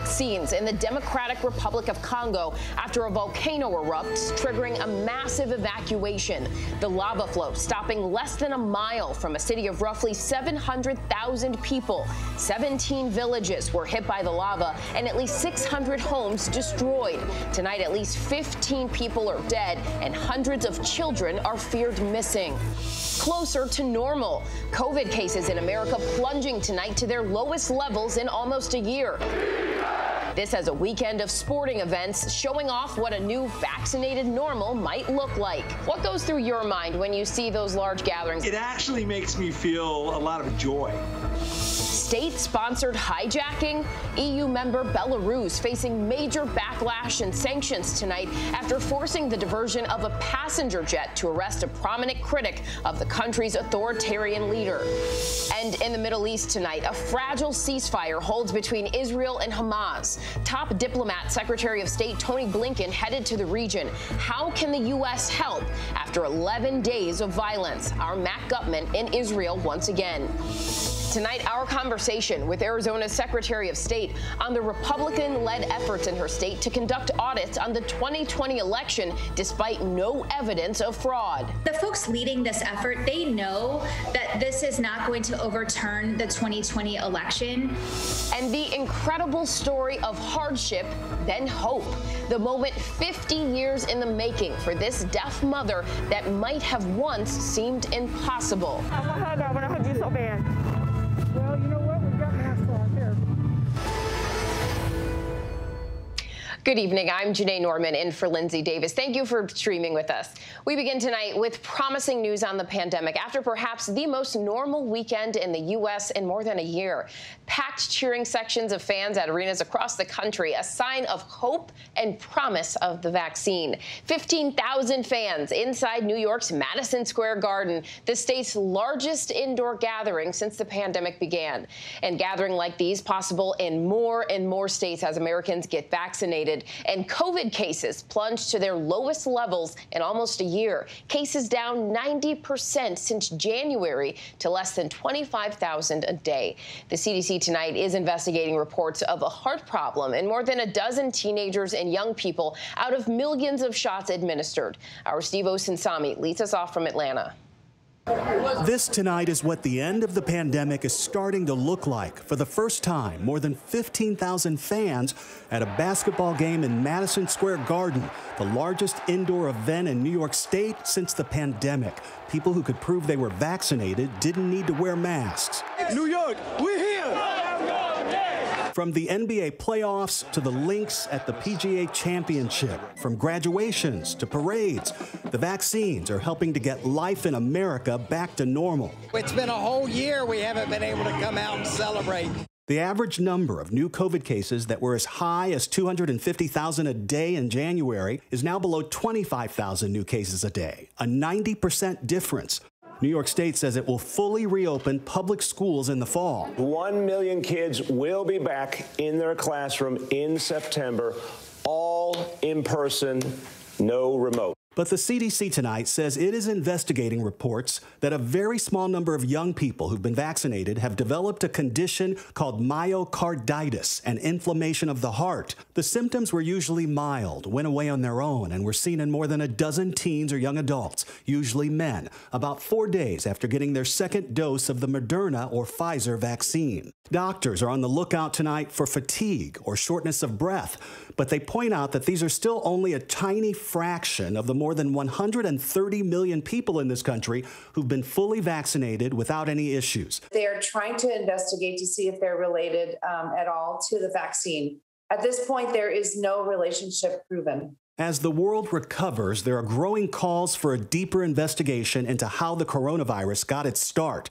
scenes in the Democratic Republic of Congo after a volcano erupts, triggering a massive evacuation. The lava flow stopping less than a mile from a city of roughly 700,000 people. 17 villages were hit by the lava and at least 600 homes destroyed. Tonight, at least 15 people are dead and hundreds of children are feared missing. Closer to normal. COVID cases in America plunging tonight to their lowest levels in almost a year. This has a weekend of sporting events showing off what a new vaccinated normal might look like. What goes through your mind when you see those large gatherings? It actually makes me feel a lot of joy state sponsored hijacking? EU member Belarus facing major backlash and sanctions tonight after forcing the diversion of a passenger jet to arrest a prominent critic of the country's authoritarian leader. And in the Middle East tonight, a fragile ceasefire holds between Israel and Hamas. Top diplomat Secretary of State Tony Blinken headed to the region. How can the U.S. help after 11 days of violence? Our Matt Gutman in Israel once again. Tonight, our conversation with Arizona's Secretary of State on the Republican led efforts in her state to conduct audits on the 2020 election despite no evidence of fraud. The folks leading this effort, they know that this is not going to overturn the 2020 election. And the incredible story of hardship, then hope. The moment 50 years in the making for this deaf mother that might have once seemed impossible. I want to hug her. I want to hug you so bad. Well, you know what? Good evening. I'm Janai Norman in for Linsey Davis. Thank you for streaming with us. We begin tonight with promising news on the pandemic after perhaps the most normal weekend in the U.S. in more than a year. Packed cheering sections of fans at arenas across the country, a sign of hope and promise of the vaccine. 15,000 fans inside New York's Madison Square Garden, the state's largest indoor gathering since the pandemic began. And gathering like these possible in more and more states as Americans get vaccinated and COVID cases plunged to their lowest levels in almost a year. Cases down 90% since January to less than 25,000 a day. The CDC tonight is investigating reports of a heart problem in more than a dozen teenagers and young people out of millions of shots administered. Our Steve Osunsami leads us off from Atlanta. This tonight is what the end of the pandemic is starting to look like. For the first time, more than 15,000 fans at a basketball game in Madison Square Garden, the largest indoor event in New York State since the pandemic. People who could prove they were vaccinated didn't need to wear masks. New York, we're here! From the NBA playoffs to the links at the PGA Championship, from graduations to parades, the vaccines are helping to get life in America back to normal. It's been a whole year we haven't been able to come out and celebrate. The average number of new COVID cases that were as high as 250,000 a day in January is now below 25,000 new cases a day, a 90% difference. New York State says it will fully reopen public schools in the fall. One million kids will be back in their classroom in September, all in person, no remote. But the CDC tonight says it is investigating reports that a very small number of young people who've been vaccinated have developed a condition called myocarditis, an inflammation of the heart. The symptoms were usually mild, went away on their own, and were seen in more than a dozen teens or young adults, usually men, about four days after getting their second dose of the Moderna or Pfizer vaccine. Doctors are on the lookout tonight for fatigue or shortness of breath, but they point out that these are still only a tiny fraction of the more than 130 million people in this country who've been fully vaccinated without any issues. They are trying to investigate to see if they're related um, at all to the vaccine. At this point, there is no relationship proven. As the world recovers, there are growing calls for a deeper investigation into how the coronavirus got its start.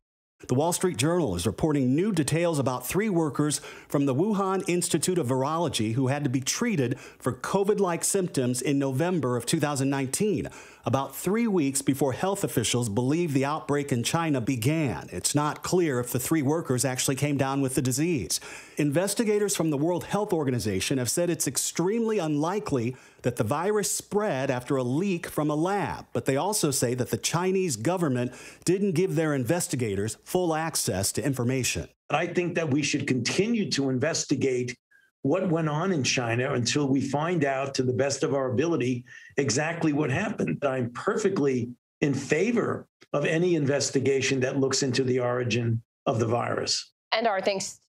The Wall Street Journal is reporting new details about three workers from the Wuhan Institute of Virology who had to be treated for COVID like symptoms in November of 2019 about three weeks before health officials believe the outbreak in China began. It's not clear if the three workers actually came down with the disease. Investigators from the World Health Organization have said it's extremely unlikely that the virus spread after a leak from a lab, but they also say that the Chinese government didn't give their investigators full access to information. I think that we should continue to investigate what went on in China until we find out, to the best of our ability, exactly what happened. I'm perfectly in favor of any investigation that looks into the origin of the virus. And our thanks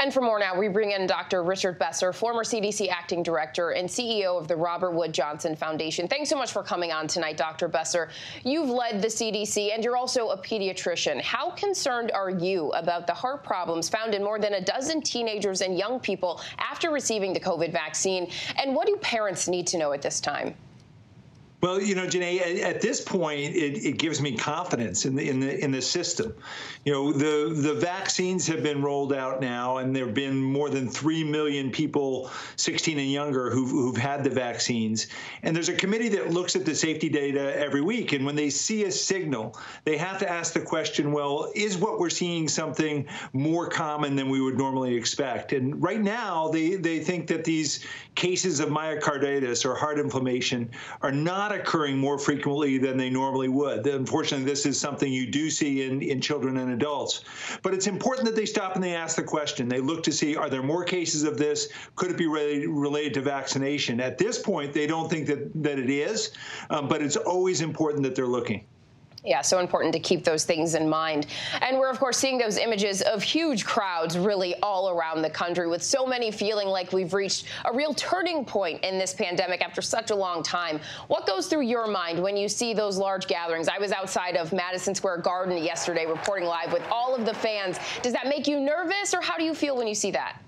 and for more now, we bring in Dr. Richard Besser, former CDC acting director and CEO of the Robert Wood Johnson Foundation. Thanks so much for coming on tonight, Dr. Besser. You've led the CDC and you're also a pediatrician. How concerned are you about the heart problems found in more than a dozen teenagers and young people after receiving the COVID vaccine? And what do parents need to know at this time? Well, you know, Janai, at, this point, it, it, gives me confidence in the in the in the system. You know, the the vaccines have been rolled out now, and there have been more than three million people, 16 and younger, who've who've had the vaccines. And there's a committee that looks at the safety data every week, and when they see a signal, they have to ask the question: Well, is what we're seeing something more common than we would normally expect? And right now, they they think that these cases of myocarditis or heart inflammation are not not occurring more frequently than they normally would. Unfortunately, this is something you do see in, in children and adults. But it's important that they stop and they ask the question. They look to see, are there more cases of this? Could it be related, related to vaccination? At this point, they don't think that, that it is, um, but it's always important that they're looking. Yeah, so important to keep those things in mind. And we're, of course, seeing those images of huge crowds really all around the country, with so many feeling like we've reached a real turning point in this pandemic after such a long time. What goes through your mind when you see those large gatherings? I was outside of Madison Square Garden yesterday reporting live with all of the fans. Does that make you nervous, or how do you feel when you see that?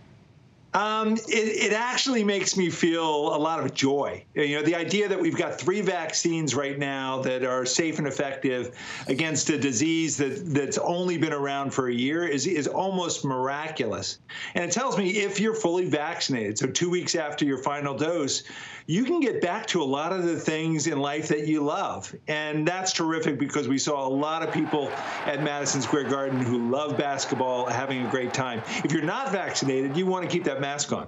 Um, it, it, actually makes me feel a lot of joy. You know, the idea that we've got three vaccines right now that are safe and effective against a disease that, that's only been around for a year is, is almost miraculous. And it tells me if you're fully vaccinated, so two weeks after your final dose, you can get back to a lot of the things in life that you love. And that's terrific because we saw a lot of people at Madison Square Garden who love basketball having a great time. If you're not vaccinated, you want to keep that mask on.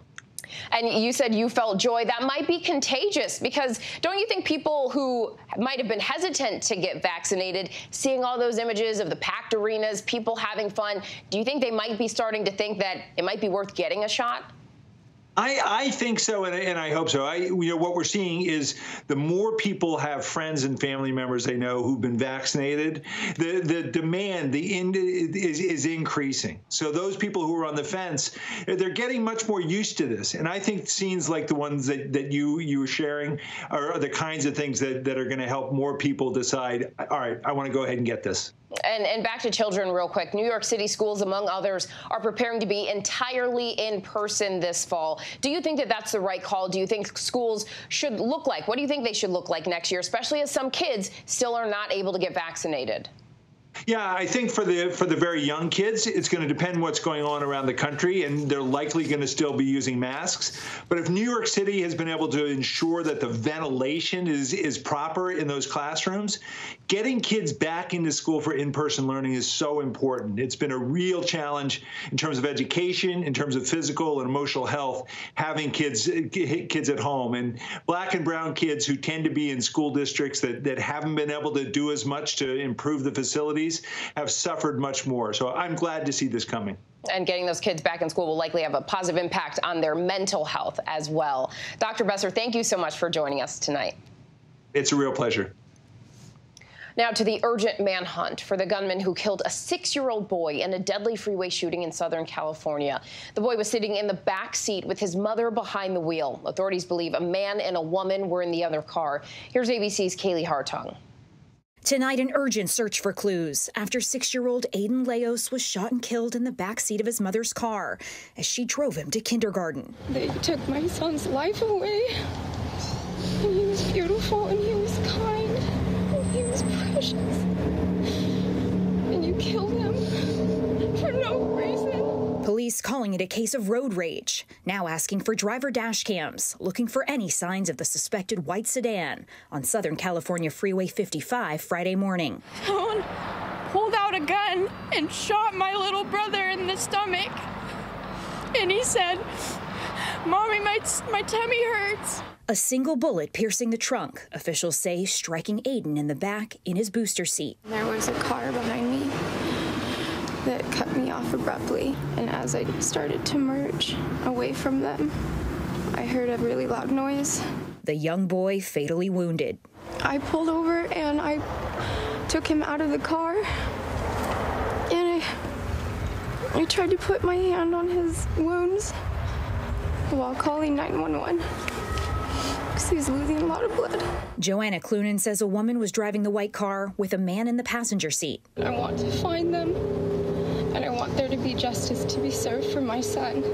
And you said you felt joy. That might be contagious because don't you think people who might have been hesitant to get vaccinated, seeing all those images of the packed arenas, people having fun, do you think they might be starting to think that it might be worth getting a shot? I, I think so, and, and I hope so. I, you know, what we're seeing is the more people have friends and family members they know who've been vaccinated, the the demand, the ind is is increasing. So those people who are on the fence, they're getting much more used to this. And I think scenes like the ones that, that you you were sharing are the kinds of things that, that are going to help more people decide. All right, I want to go ahead and get this. And, and back to children real quick. New York City schools, among others, are preparing to be entirely in person this fall. Do you think that that's the right call? Do you think schools should look like? What do you think they should look like next year, especially as some kids still are not able to get vaccinated? Yeah, I think for the for the very young kids, it's going to depend what's going on around the country, and they're likely going to still be using masks. But if New York City has been able to ensure that the ventilation is is proper in those classrooms, getting kids back into school for in-person learning is so important. It's been a real challenge in terms of education, in terms of physical and emotional health, having kids kids at home and black and brown kids who tend to be in school districts that that haven't been able to do as much to improve the facilities have suffered much more. So I'm glad to see this coming and getting those kids back in school will likely have a positive impact on their mental health as well. Dr. Besser, thank you so much for joining us tonight. It's a real pleasure. Now to the urgent manhunt for the gunman who killed a six-year-old boy in a deadly freeway shooting in Southern California. The boy was sitting in the back seat with his mother behind the wheel. Authorities believe a man and a woman were in the other car. Here's ABC's Kaylee Hartung. Tonight, an urgent search for clues after six year old Aiden Leos was shot and killed in the back seat of his mother's car as she drove him to kindergarten. They took my son's life away. And he was beautiful and he was kind and he was precious. And you killed him for no. Police calling it a case of road rage, now asking for driver dash cams, looking for any signs of the suspected white sedan on Southern California Freeway 55 Friday morning. Someone pulled out a gun and shot my little brother in the stomach. And he said, Mommy, my, my tummy hurts. A single bullet piercing the trunk, officials say striking Aiden in the back in his booster seat. There was a car behind me that cut me off abruptly. And as I started to merge away from them, I heard a really loud noise. The young boy fatally wounded. I pulled over and I took him out of the car. And I, I tried to put my hand on his wounds while calling 911 because he's losing a lot of blood. Joanna Cloonan says a woman was driving the white car with a man in the passenger seat. I want to find them, and I want there to be justice to be served for my son.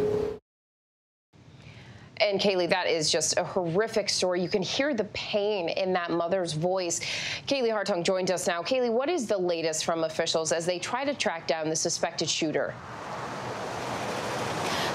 And Kaylee, that is just a horrific story. You can hear the pain in that mother's voice. Kaylee Hartung joins us now. Kaylee, what is the latest from officials as they try to track down the suspected shooter?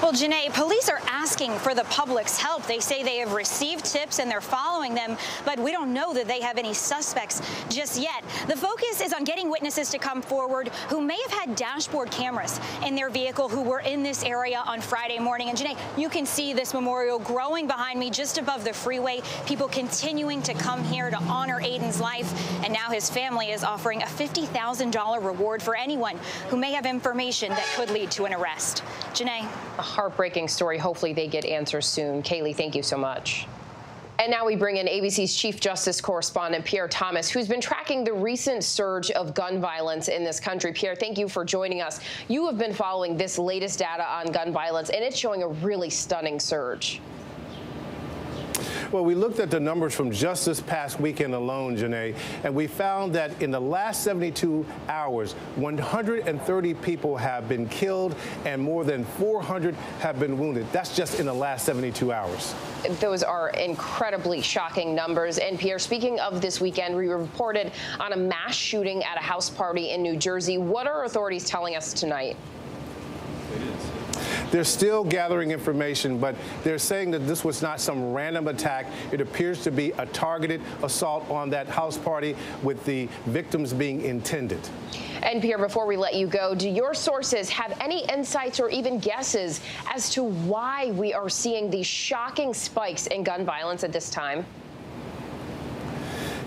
Well, Janai, police are asking for the public's help. They say they have received tips and they're following them, but we don't know that they have any suspects just yet. The focus is on getting witnesses to come forward who may have had dashboard cameras in their vehicle who were in this area on Friday morning. And Janai, you can see this memorial growing behind me just above the freeway. People continuing to come here to honor Aiden's life. And now his family is offering a $50,000 reward for anyone who may have information that could lead to an arrest. Janai heartbreaking story. Hopefully they get answers soon. Kaylee, thank you so much. And now we bring in ABC's Chief Justice correspondent, Pierre Thomas, who's been tracking the recent surge of gun violence in this country. Pierre, thank you for joining us. You have been following this latest data on gun violence, and it's showing a really stunning surge. Well, we looked at the numbers from just this past weekend alone, Janai, and we found that in the last 72 hours, 130 people have been killed and more than 400 have been wounded. That's just in the last 72 hours. Those are incredibly shocking numbers. And Pierre, speaking of this weekend, we reported on a mass shooting at a house party in New Jersey. What are authorities telling us tonight? They're still gathering information, but they're saying that this was not some random attack. It appears to be a targeted assault on that house party with the victims being intended. And Pierre, before we let you go, do your sources have any insights or even guesses as to why we are seeing these shocking spikes in gun violence at this time?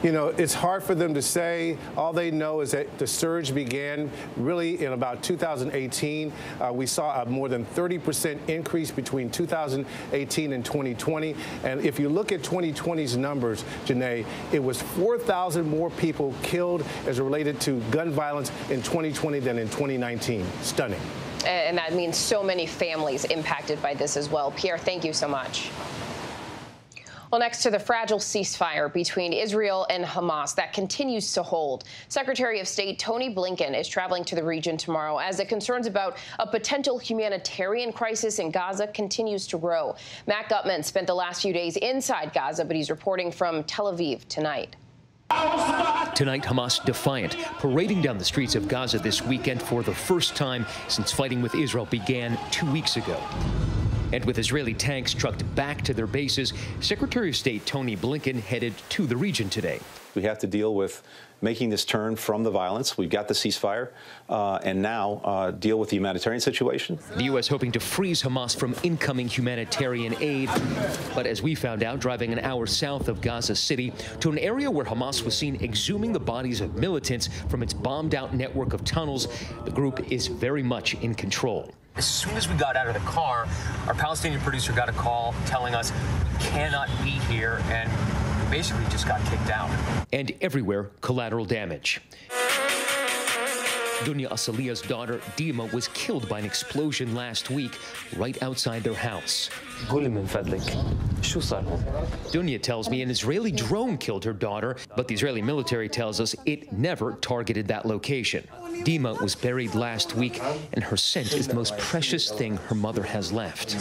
You know, it's hard for them to say. All they know is that the surge began really in about 2018. Uh, we saw a more than 30% increase between 2018 and 2020. And if you look at 2020's numbers, Janai, it was 4,000 more people killed as related to gun violence in 2020 than in 2019. Stunning. And that means so many families impacted by this as well. Pierre, thank you so much. Well, next to the fragile ceasefire between Israel and Hamas that continues to hold, Secretary of State Tony Blinken is traveling to the region tomorrow as the concerns about a potential humanitarian crisis in Gaza continues to grow. Matt Gutman spent the last few days inside Gaza, but he's reporting from Tel Aviv tonight. Tonight, Hamas defiant, parading down the streets of Gaza this weekend for the first time since fighting with Israel began two weeks ago. And with Israeli tanks trucked back to their bases, Secretary of State Tony Blinken headed to the region today. We have to deal with making this turn from the violence. We've got the ceasefire, uh, and now uh, deal with the humanitarian situation. The U.S. hoping to freeze Hamas from incoming humanitarian aid. But as we found out, driving an hour south of Gaza City to an area where Hamas was seen exhuming the bodies of militants from its bombed out network of tunnels, the group is very much in control. As soon as we got out of the car, our Palestinian producer got a call telling us we cannot be here and we basically just got kicked out. And everywhere, collateral damage. Dunya Asalia's daughter, Dima, was killed by an explosion last week right outside their house. Dunya tells me an Israeli drone killed her daughter, but the Israeli military tells us it never targeted that location. Dima was buried last week, and her scent is the most precious thing her mother has left.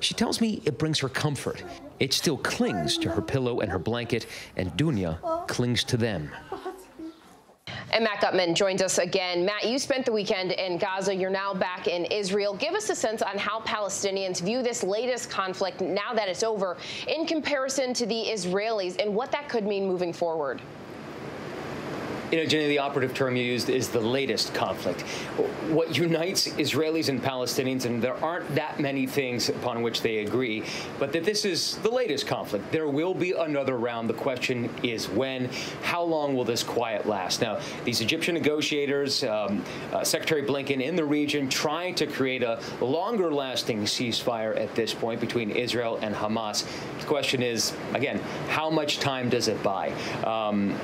She tells me it brings her comfort. It still clings to her pillow and her blanket, and Dunya clings to them. And Matt Gutman joins us again. Matt, you spent the weekend in Gaza. You're now back in Israel. Give us a sense on how Palestinians view this latest conflict now that it's over in comparison to the Israelis and what that could mean moving forward. You know, Jenny, the operative term you used is the latest conflict. What unites Israelis and Palestinians, and there aren't that many things upon which they agree, but that this is the latest conflict. There will be another round. The question is when. How long will this quiet last? Now, these Egyptian negotiators, um, uh, Secretary Blinken in the region, trying to create a longer lasting ceasefire at this point between Israel and Hamas. The question is, again, how much time does it buy? Um,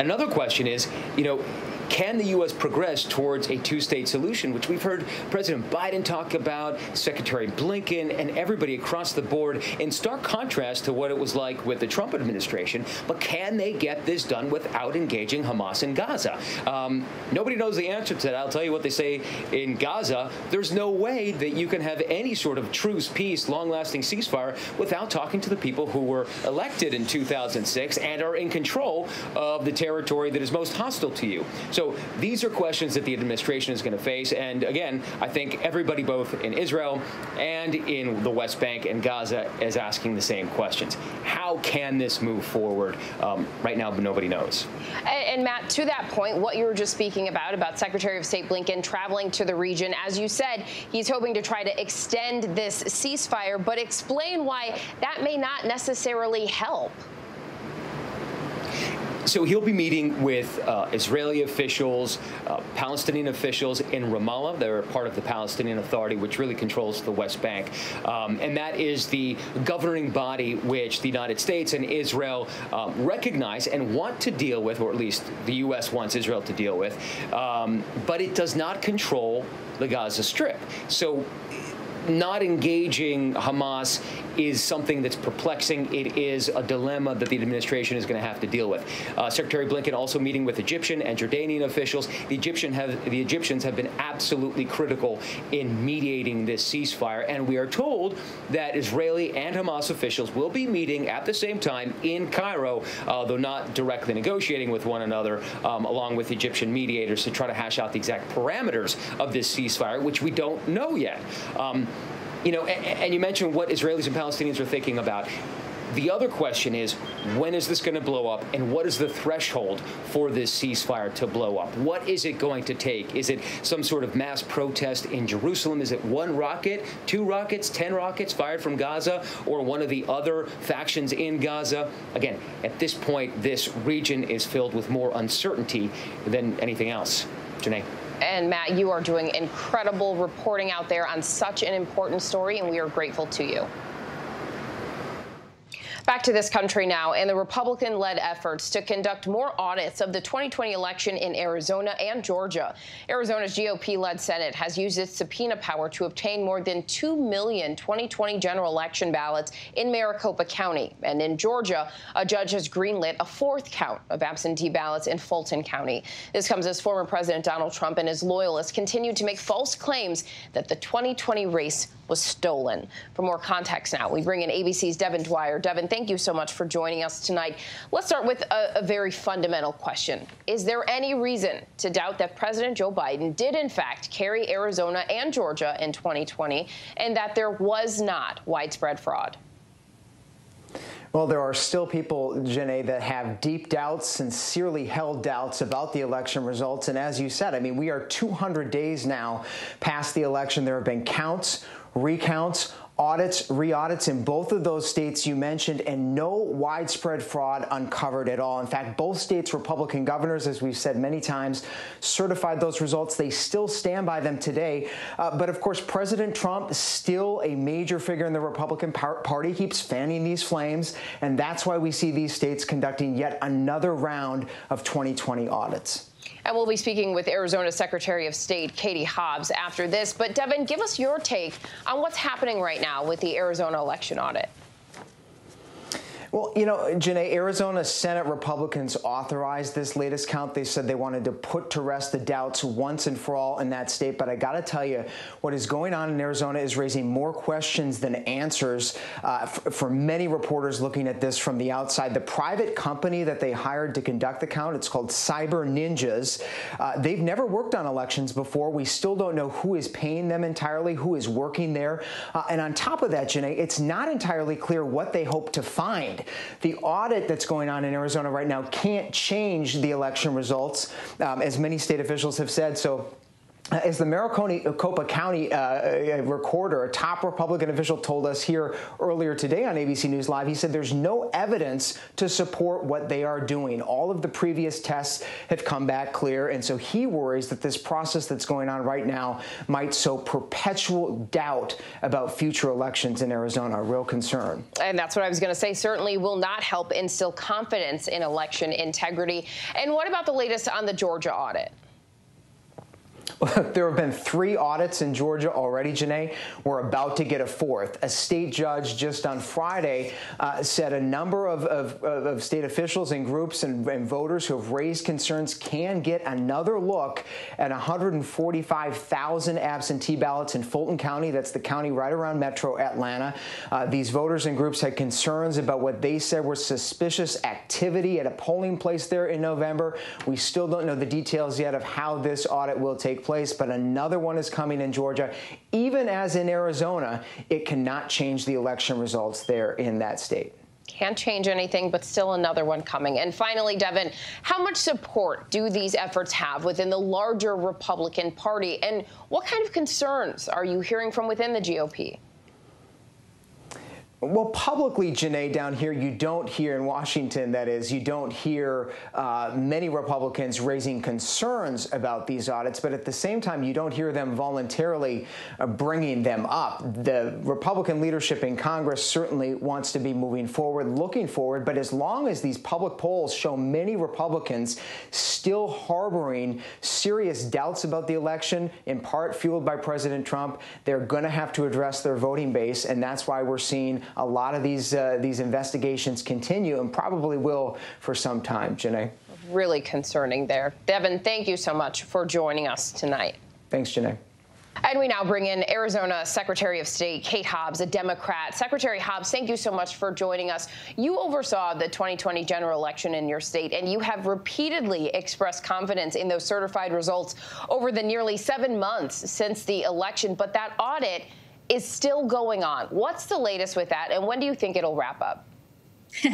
Another question is, you know, can the U.S. progress towards a two-state solution, which we've heard President Biden talk about, Secretary Blinken, and everybody across the board, in stark contrast to what it was like with the Trump administration. But can they get this done without engaging Hamas in Gaza? Um, nobody knows the answer to that. I'll tell you what they say in Gaza. There's no way that you can have any sort of truce, peace, long-lasting ceasefire without talking to the people who were elected in 2006 and are in control of the territory that is most hostile to you. So so these are questions that the administration is going to face. And again, I think everybody, both in Israel and in the West Bank and Gaza, is asking the same questions. How can this move forward? Um, right now, nobody knows. And, and Matt, to that point, what you were just speaking about, about Secretary of State Blinken traveling to the region, as you said, he's hoping to try to extend this ceasefire, but explain why that may not necessarily help. So he'll be meeting with uh, Israeli officials, uh, Palestinian officials in Ramallah. They're part of the Palestinian Authority, which really controls the West Bank. Um, and that is the governing body which the United States and Israel um, recognize and want to deal with, or at least the U.S. wants Israel to deal with. Um, but it does not control the Gaza Strip. So not engaging Hamas is something that's perplexing. It is a dilemma that the administration is going to have to deal with. Uh, Secretary Blinken also meeting with Egyptian and Jordanian officials. The Egyptian have the Egyptians have been absolutely critical in mediating this ceasefire, and we are told that Israeli and Hamas officials will be meeting at the same time in Cairo, uh, though not directly negotiating with one another, um, along with Egyptian mediators to try to hash out the exact parameters of this ceasefire, which we don't know yet. Um, you know, and, and you mentioned what Israelis and Palestinians are thinking about. The other question is, when is this going to blow up, and what is the threshold for this ceasefire to blow up? What is it going to take? Is it some sort of mass protest in Jerusalem? Is it one rocket, two rockets, ten rockets fired from Gaza, or one of the other factions in Gaza? Again, at this point, this region is filled with more uncertainty than anything else. Janai. And Matt, you are doing incredible reporting out there on such an important story, and we are grateful to you. Back to this country now, and the Republican led efforts to conduct more audits of the 2020 election in Arizona and Georgia. Arizona's GOP led Senate has used its subpoena power to obtain more than 2 million 2020 general election ballots in Maricopa County. And in Georgia, a judge has greenlit a fourth count of absentee ballots in Fulton County. This comes as former President Donald Trump and his loyalists continue to make false claims that the 2020 race was stolen. For more context now, we bring in ABC's Devin Dwyer. Devin, thank you so much for joining us tonight. Let's start with a, a very fundamental question. Is there any reason to doubt that President Joe Biden did, in fact, carry Arizona and Georgia in 2020 and that there was not widespread fraud? Well, there are still people, Janai, that have deep doubts, sincerely held doubts about the election results. And as you said, I mean, we are 200 days now past the election. There have been counts recounts, audits, re-audits in both of those states you mentioned, and no widespread fraud uncovered at all. In fact, both states' Republican governors, as we've said many times, certified those results. They still stand by them today. Uh, but of course, President Trump, still a major figure in the Republican Party, keeps fanning these flames, and that's why we see these states conducting yet another round of 2020 audits. And we'll be speaking with Arizona Secretary of State Katie Hobbs after this. But Devin, give us your take on what's happening right now with the Arizona election audit. Well, you know, Janai, Arizona Senate Republicans authorized this latest count. They said they wanted to put to rest the doubts once and for all in that state. But I got to tell you, what is going on in Arizona is raising more questions than answers uh, for many reporters looking at this from the outside. The private company that they hired to conduct the count, it's called Cyber Ninjas. Uh, they've never worked on elections before. We still don't know who is paying them entirely, who is working there. Uh, and on top of that, Janai, it's not entirely clear what they hope to find. The audit that's going on in Arizona right now can't change the election results, um, as many state officials have said. So as the Maricopa County uh, recorder, a top Republican official, told us here earlier today on ABC News Live, he said there's no evidence to support what they are doing. All of the previous tests have come back clear, and so he worries that this process that's going on right now might sow perpetual doubt about future elections in Arizona. A real concern. And that's what I was going to say. Certainly will not help instill confidence in election integrity. And what about the latest on the Georgia audit? there have been three audits in Georgia already, Janai. We're about to get a fourth. A state judge just on Friday uh, said a number of, of, of, state officials and groups and, and, voters who have raised concerns can get another look at 145,000 absentee ballots in Fulton County. That's the county right around metro Atlanta. Uh, these voters and groups had concerns about what they said were suspicious activity at a polling place there in November. We still don't know the details yet of how this audit will take place place, but another one is coming in Georgia. Even as in Arizona, it cannot change the election results there in that state. Can't change anything, but still another one coming. And finally, Devin, how much support do these efforts have within the larger Republican Party? And what kind of concerns are you hearing from within the GOP? Well, publicly, Janai, down here, you don't hear in Washington, that is, you don't hear uh, many Republicans raising concerns about these audits, but at the same time, you don't hear them voluntarily uh, bringing them up. The Republican leadership in Congress certainly wants to be moving forward, looking forward, but as long as these public polls show many Republicans still harboring serious doubts about the election, in part fueled by President Trump, they're going to have to address their voting base, and that's why we're seeing a lot of these uh, these investigations continue and probably will for some time. Janai. Really concerning there. Devin, thank you so much for joining us tonight. Thanks, Janai. And we now bring in Arizona Secretary of State Kate Hobbs, a Democrat. Secretary Hobbs, thank you so much for joining us. You oversaw the 2020 general election in your state, and you have repeatedly expressed confidence in those certified results over the nearly seven months since the election. But that audit is still going on. What's the latest with that, and when do you think it'll wrap up?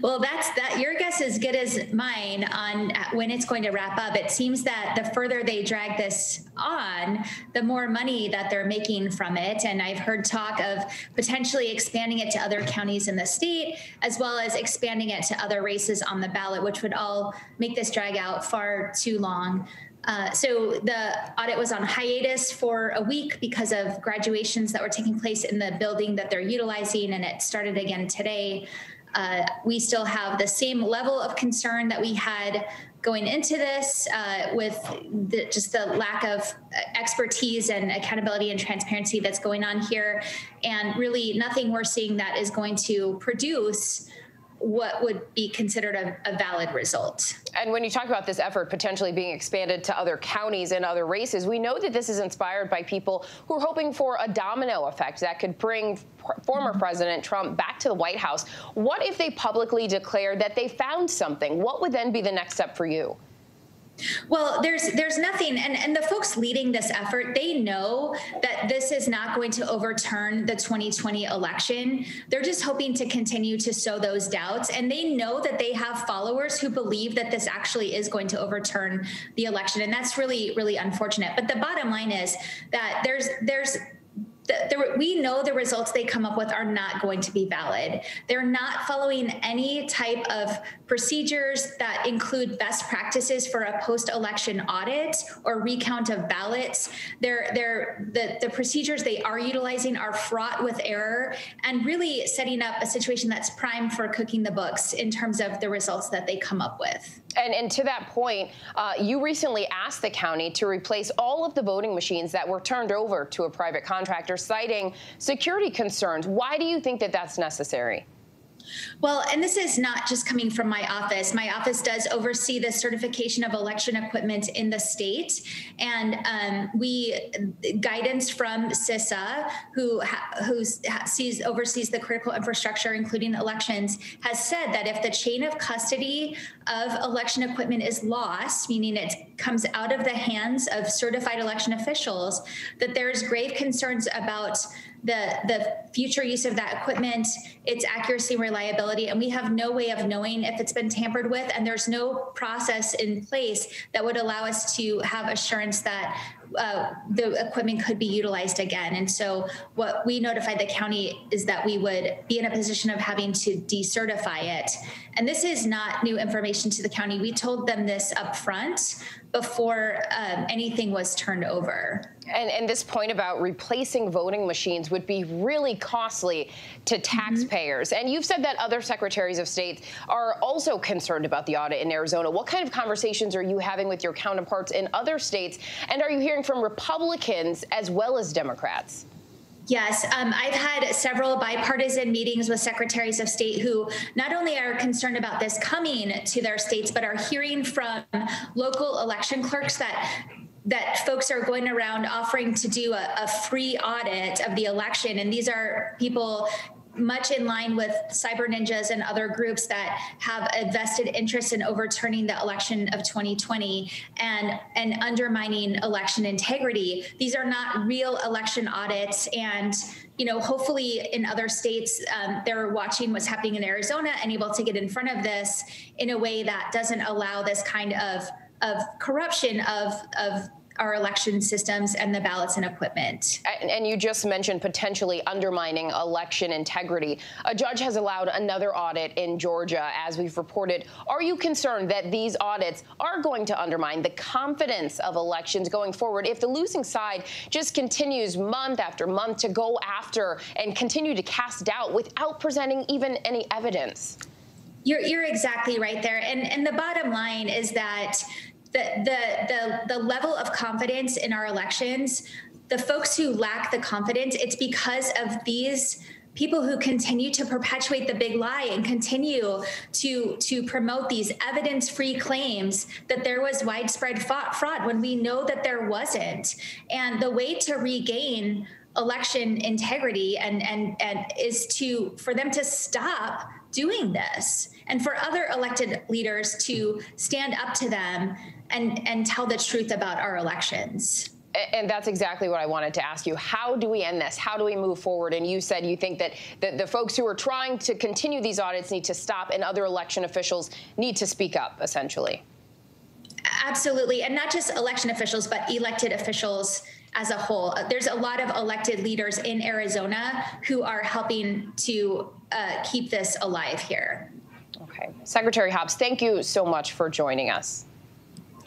well, that's that. Your guess is good as mine on uh, when it's going to wrap up. It seems that the further they drag this on, the more money that they're making from it. And I've heard talk of potentially expanding it to other counties in the state, as well as expanding it to other races on the ballot, which would all make this drag out far too long. Uh, so the audit was on hiatus for a week because of graduations that were taking place in the building that they're utilizing, and it started again today. Uh, we still have the same level of concern that we had going into this uh, with the, just the lack of expertise and accountability and transparency that's going on here and really nothing we're seeing that is going to produce what would be considered a, a, valid result. And when you talk about this effort potentially being expanded to other counties and other races, we know that this is inspired by people who are hoping for a domino effect that could bring former President Trump back to the White House. What if they publicly declared that they found something? What would then be the next step for you? Well, there's there's nothing, and and the folks leading this effort, they know that this is not going to overturn the 2020 election. They're just hoping to continue to sow those doubts, and they know that they have followers who believe that this actually is going to overturn the election, and that's really really unfortunate. But the bottom line is that there's there's the, the, we know the results they come up with are not going to be valid. They're not following any type of procedures that include best practices for a post-election audit or recount of ballots. They're, they're, the, the procedures they are utilizing are fraught with error and really setting up a situation that's prime for cooking the books in terms of the results that they come up with. And, and to that point, uh, you recently asked the county to replace all of the voting machines that were turned over to a private contractor, citing security concerns. Why do you think that that's necessary? Well, and this is not just coming from my office. My office does oversee the certification of election equipment in the state, and um, we guidance from CISA, who who sees oversees the critical infrastructure, including elections, has said that if the chain of custody of election equipment is lost, meaning it comes out of the hands of certified election officials, that there's grave concerns about the the future use of that equipment, its accuracy and reliability, and we have no way of knowing if it's been tampered with, and there's no process in place that would allow us to have assurance that uh, the equipment could be utilized again. And so, what we notified the county is that we would be in a position of having to decertify it. And this is not new information to the county. We told them this up front before um, anything was turned over. And, and, this point about replacing voting machines would be really costly to mm-hmm. taxpayers. Mm-hmm. And you've said that other secretaries of state are also concerned about the audit in Arizona. What kind of conversations are you having with your counterparts in other states? And are you hearing from Republicans as well as Democrats? Yes, um, I've had several bipartisan meetings with secretaries of state who not only are concerned about this coming to their states, but are hearing from local election clerks that that folks are going around offering to do a, a, free audit of the election. And these are people much in line with cyber ninjas and other groups that have a vested interest in overturning the election of 2020 and and undermining election integrity. These are not real election audits and you know hopefully in other states um, they're watching what's happening in arizona and able to get in front of this in a way that doesn't allow this kind of of corruption of of our election systems and the ballots and equipment. And, and, you just mentioned potentially undermining election integrity. A judge has allowed another audit in Georgia, as we've reported. Are you concerned that these audits are going to undermine the confidence of elections going forward if the losing side just continues month after month to go after and continue to cast doubt without presenting even any evidence? You're, you're exactly right there. And, and the bottom line is that the, the, the, the level of confidence in our elections, the folks who lack the confidence, it's because of these people who continue to perpetuate the big lie and continue to to promote these evidence-free claims that there was widespread fraud when we know that there wasn't. And the way to regain election integrity and and and is to for them to stop doing this and for other elected leaders to stand up to them and, and tell the truth about our elections. And that's exactly what I wanted to ask you. How do we end this? How do we move forward? And you said you think that the, the folks who are trying to continue these audits need to stop, and other election officials need to speak up, essentially. Absolutely. And not just election officials, but elected officials as a whole. There's a lot of elected leaders in Arizona who are helping to uh, keep this alive here. Okay. Secretary Hobbs, thank you so much for joining us.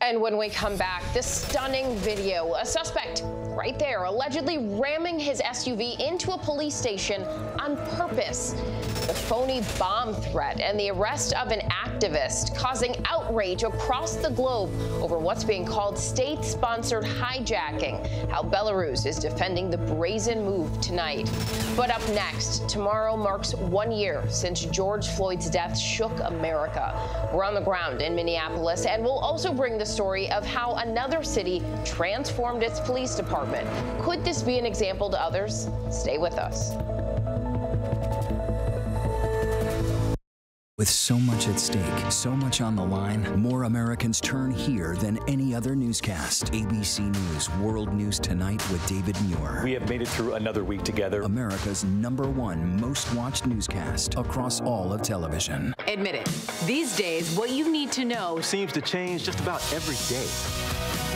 And when we come back, this stunning video, a suspect right there, allegedly ramming his SUV into a police station on purpose. The phony bomb threat and the arrest of an activist causing outrage across the globe over what's being called state sponsored hijacking. How Belarus is defending the brazen move tonight. But up next, tomorrow marks one year since George Floyd's death shook America. We're on the ground in Minneapolis, and we'll also bring the story of how another city transformed its police department. Could this be an example to others? Stay with us. With so much at stake, so much on the line, more Americans turn here than any other newscast. ABC News World News Tonight with David Muir. We have made it through another week together. America's number one most watched newscast across all of television. Admit it, these days, what you need to know seems to change just about every day.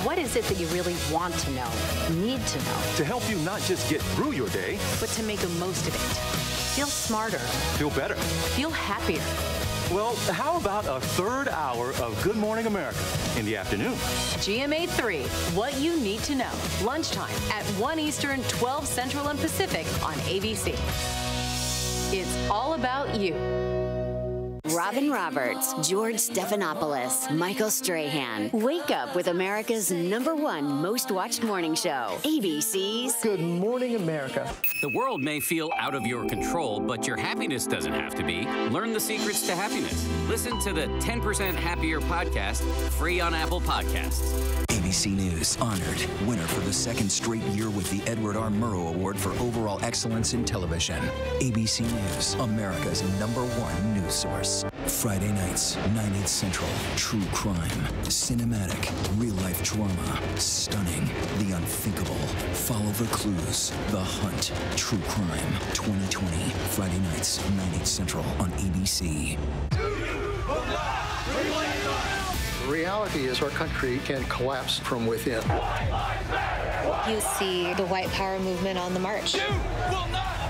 What is it that you really want to know, need to know? To help you not just get through your day, but to make the most of it. Feel smarter. Feel better. Feel happier. Well, how about a third hour of Good Morning America in the afternoon? GMA 3, what you need to know. Lunchtime at 1 Eastern, 12 Central and Pacific on ABC. It's all about you. Robin Roberts, George Stephanopoulos, Michael Strahan. Wake up with America's number one most watched morning show, ABC's Good Morning America. The world may feel out of your control, but your happiness doesn't have to be. Learn the secrets to happiness. Listen to the 10% Happier podcast, free on Apple Podcasts. ABC News honored winner for the second straight year with the Edward R. Murrow Award for Overall Excellence in Television. ABC News, America's number one news source. Friday nights, 9, 8 central. True crime. Cinematic. Real life drama. Stunning. The unthinkable. Follow the clues. The Hunt. True crime. 2020. Friday nights, 9, 8 central on ABC. The reality is our country can collapse from within. You see the white power movement on the march.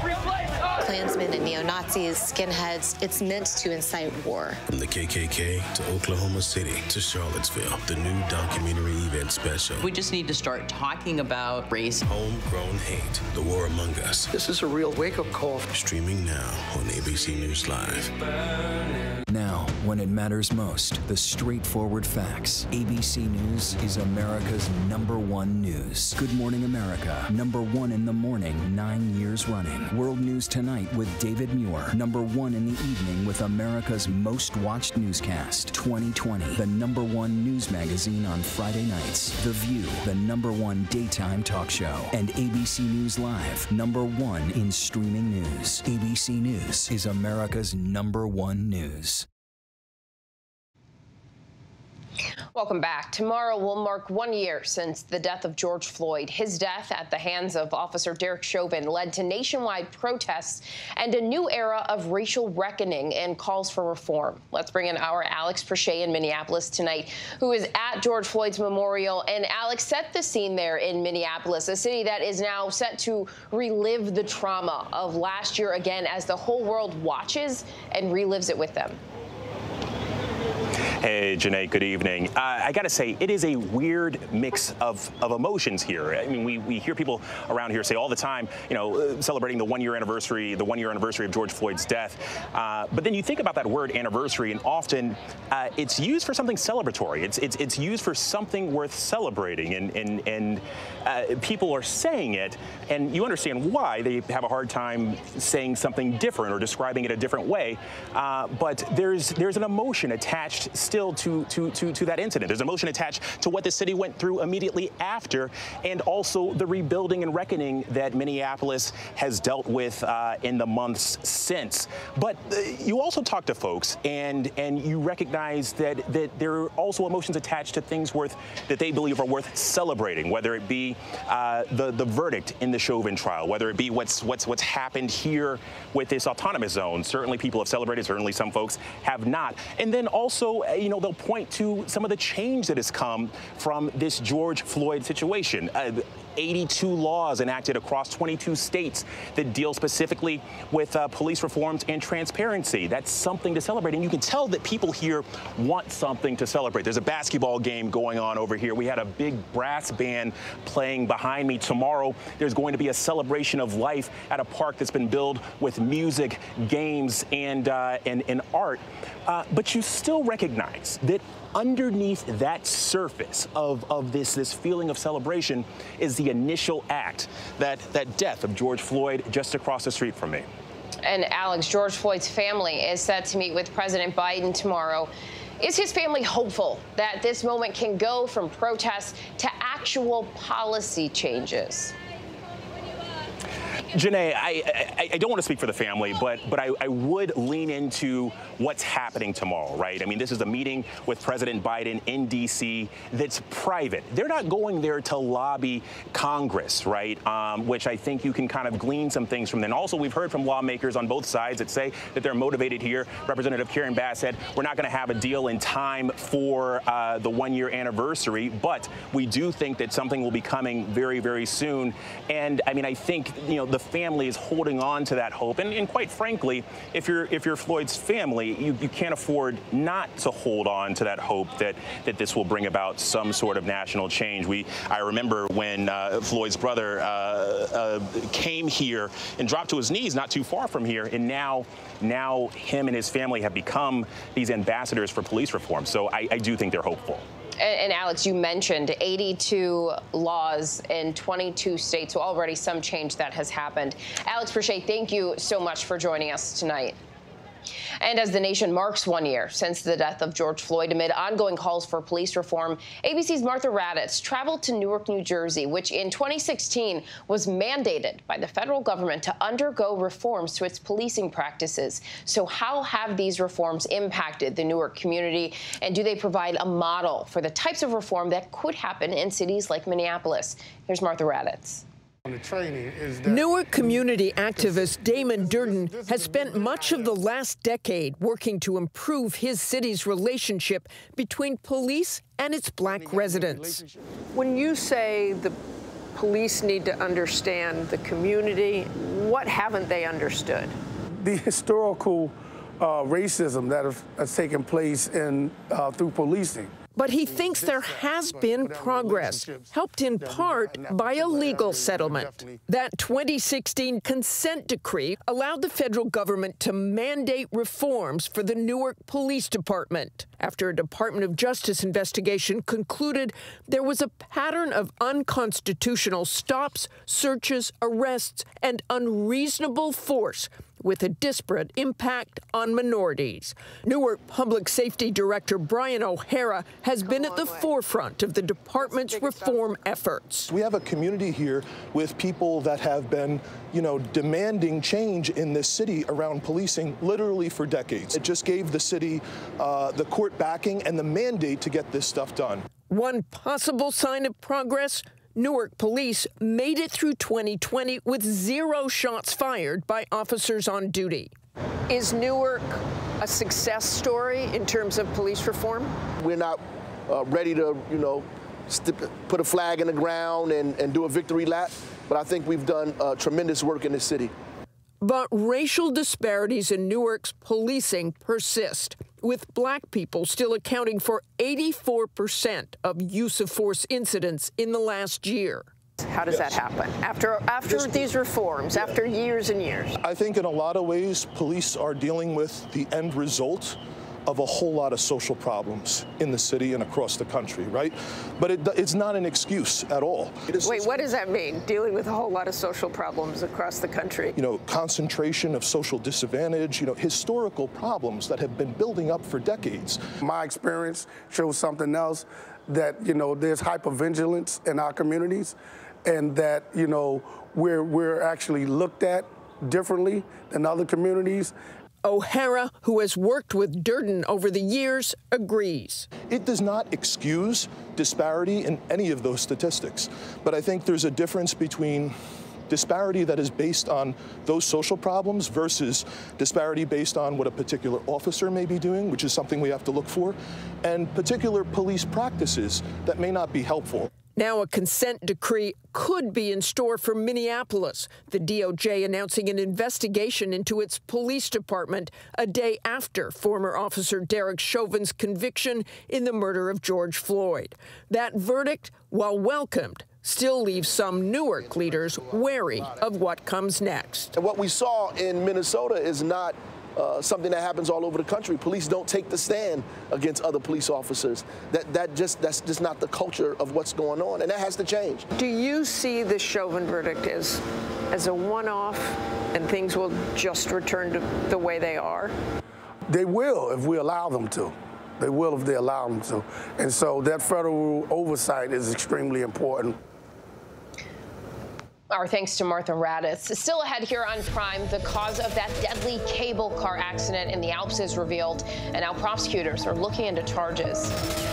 Klansmen and neo Nazis, skinheads, it's meant to incite war. From the KKK to Oklahoma City to Charlottesville, the new documentary event special. We just need to start talking about race. Homegrown hate, the war among us. This is a real wake up call. Streaming now on ABC News Live. Now, when it matters most, the straightforward facts. ABC News is America's number one news. Good Morning America, number one in the morning, nine years running. World News Tonight with David Muir, number one in the evening with America's most watched newscast. 2020, the number one news magazine on Friday nights. The View, the number one daytime talk show. And ABC News Live, number one in streaming news. ABC News is America's number one news. Welcome back. Tomorrow will mark one year since the death of George Floyd. His death at the hands of Officer Derek Chauvin led to nationwide protests and a new era of racial reckoning and calls for reform. Let's bring in our Alex Perez in Minneapolis tonight, who is at George Floyd's memorial. And Alex, set the scene there in Minneapolis, a city that is now set to relive the trauma of last year again as the whole world watches and relives it with them. Hey, Janai, good evening. Uh, I got to say, it is a weird mix of, of emotions here. I mean, we, we hear people around here say all the time, you know, uh, celebrating the one year anniversary, the one year anniversary of George Floyd's death. Uh, but then you think about that word anniversary, and often uh, it's used for something celebratory. It's, it's, it's used for something worth celebrating, and, and, and uh, people are saying it, and you understand why they have a hard time saying something different or describing it a different way. Uh, but there's, there's an emotion attached still to, to, to, to that incident. There's emotion attached to what the city went through immediately after, and also the rebuilding and reckoning that Minneapolis has dealt with uh, in the months since. But uh, you also talk to folks, and and you recognize that that there are also emotions attached to things worth that they believe are worth celebrating, whether it be uh, the the verdict in the Chauvin trial, whether it be what's what's what's happened here with this autonomous zone. Certainly, people have celebrated. Certainly, some folks have not. And then also, uh, you know, they'll point to some of the change that has come from this George Floyd situation. Uh, 82 laws enacted across 22 states that deal specifically with uh, police reforms and transparency. That's something to celebrate. And you can tell that people here want something to celebrate. There's a basketball game going on over here. We had a big brass band playing behind me. Tomorrow, there's going to be a celebration of life at a park that's been built with music, games, and, uh, and, and art. Uh, but you still recognize that underneath that surface of, of this, this feeling of celebration is the initial act, that, that death of George Floyd just across the street from me. And Alex, George Floyd's family is set to meet with President Biden tomorrow. Is his family hopeful that this moment can go from protests to actual policy changes? Janai, I, I, I, don't want to speak for the family, but but I, I, would lean into what's happening tomorrow, right? I mean, this is a meeting with President Biden in D.C. that's private. They're not going there to lobby Congress, right? Um, which I think you can kind of glean some things from. Then also, we've heard from lawmakers on both sides that say that they're motivated here. Representative Karen Bass said we're not going to have a deal in time for uh, the one-year anniversary, but we do think that something will be coming very, very soon. And I mean, I think you know the family is holding on to that hope. And, and quite frankly, if you're if you're Floyd's family, you, you can't afford not to hold on to that hope that that this will bring about some sort of national change. We I remember when uh, Floyd's brother uh, uh, came here and dropped to his knees not too far from here, and now now him and his family have become these ambassadors for police reform. So I, I do think they're hopeful. And, Alex, you mentioned 82 laws in 22 states, so already some change that has happened. Alex Perez, thank you so much for joining us tonight. And as the nation marks one year since the death of George Floyd amid ongoing calls for police reform, ABC's Martha Raddatz traveled to Newark, New Jersey, which in 2016 was mandated by the federal government to undergo reforms to its policing practices. So how have these reforms impacted the Newark community, and do they provide a model for the types of reform that could happen in cities like Minneapolis? Here's Martha Raddatz. Newark community activist Damon Durden has spent much of the last decade working to improve his city's relationship between police and its black residents. When you say the police need to understand the community, what haven't they understood? The historical uh, racism that has, has taken place in, uh, through policing. But he thinks there has been progress, helped in part by a legal settlement. That 2016 consent decree allowed the federal government to mandate reforms for the Newark Police Department after a Department of Justice investigation concluded there was a pattern of unconstitutional stops, searches, arrests, and unreasonable force with a disparate impact on minorities. Newark Public Safety Director Brian O'Hara has been at the forefront of the department's reform efforts. We have a community here with people that have been, you know, demanding change in this city around policing literally for decades. It just gave the city uh, the court backing and the mandate to get this stuff done. One possible sign of progress Newark police made it through 2020 with zero shots fired by officers on duty. Is Newark a success story in terms of police reform? We're not uh, ready to, you know, put a flag in the ground and, and do a victory lap, but I think we've done uh, tremendous work in the city. But racial disparities in Newark's policing persist, with black people still accounting for 84% of use of force incidents in the last year. How does yes. that happen? After after this, these reforms, yeah. after years and years? I think in a lot of ways police are dealing with the end result of a whole lot of social problems in the city and across the country, right? But it, it's not an excuse at all. Wait, what does that mean? Dealing with a whole lot of social problems across the country? You know, concentration of social disadvantage, you know, historical problems that have been building up for decades. My experience shows something else that, you know, there's hypervigilance in our communities and that, you know, we're, we're actually looked at differently than other communities O'Hara, who has worked with Durden over the years, agrees. It does not excuse disparity in any of those statistics, but I think there's a difference between disparity that is based on those social problems versus disparity based on what a particular officer may be doing, which is something we have to look for, and particular police practices that may not be helpful. Now, a consent decree could be in store for Minneapolis, the DOJ announcing an investigation into its police department a day after former officer Derek Chauvin's conviction in the murder of George Floyd. That verdict, while welcomed, still leaves some Newark leaders wary of what comes next. And what we saw in Minnesota is not uh, something that happens all over the country. Police don't take the stand against other police officers. That that just that's just not the culture of what's going on, and that has to change. Do you see the Chauvin verdict as as a one-off, and things will just return to the way they are? They will if we allow them to. They will if they allow them to. And so that federal oversight is extremely important. Our thanks to Martha Raddatz. Still ahead here on Prime, the cause of that deadly cable car accident in the Alps is revealed, and now prosecutors are looking into charges.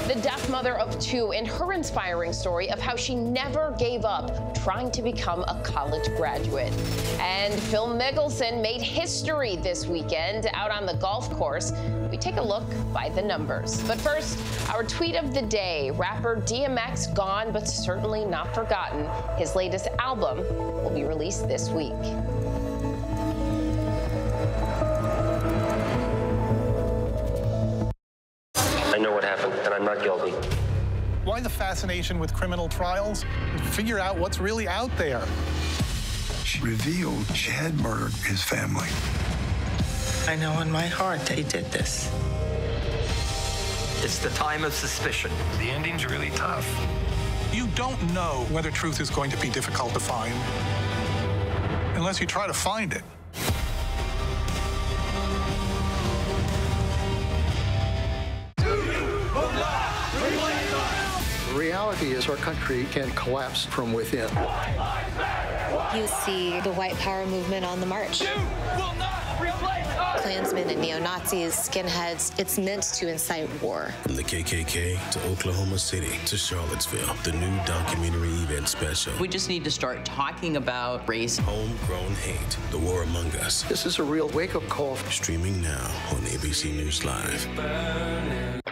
The deaf mother of two in her inspiring story of how she never gave up trying to become a college graduate. And Phil Mickelson made history this weekend out on the golf course. We take a look by the numbers. But first, our tweet of the day rapper DMX gone, but certainly not forgotten. His latest album will be released this week. I know what happened, and I'm not guilty. Why the fascination with criminal trials? Figure out what's really out there. She revealed she had murdered his family. I know in my heart they did this. It's the time of suspicion. The ending's really tough. You don't know whether truth is going to be difficult to find unless you try to find it. The reality is our country can collapse from within. You see the white power movement on the march. Klansmen and neo Nazis, skinheads, it's meant to incite war. From the KKK to Oklahoma City to Charlottesville, the new documentary event special. We just need to start talking about race. Homegrown hate, the war among us. This is a real wake up call. Streaming now on ABC News Live.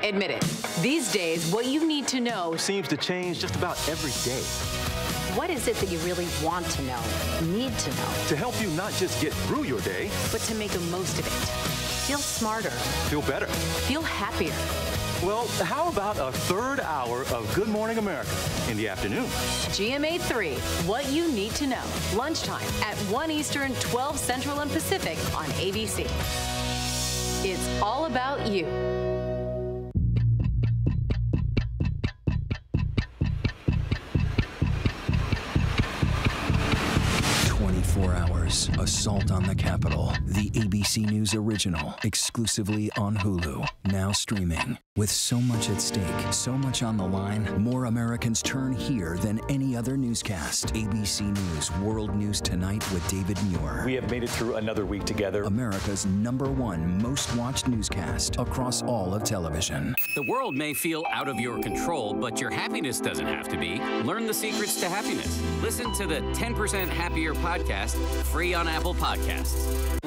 Admit it. These days, what you need to know seems to change just about every day. What is it that you really want to know, need to know? To help you not just get through your day, but to make the most of it. Feel smarter. Feel better. Feel happier. Well, how about a third hour of Good Morning America in the afternoon? GMA 3, what you need to know. Lunchtime at 1 Eastern, 12 Central and Pacific on ABC. It's all about you. Assault on the Capitol. The ABC News original, exclusively on Hulu. Now streaming. With so much at stake, so much on the line, more Americans turn here than any other newscast. ABC News World News Tonight with David Muir. We have made it through another week together. America's number one most watched newscast across all of television. The world may feel out of your control, but your happiness doesn't have to be. Learn the secrets to happiness. Listen to the 10% Happier podcast, free on Apple Podcasts.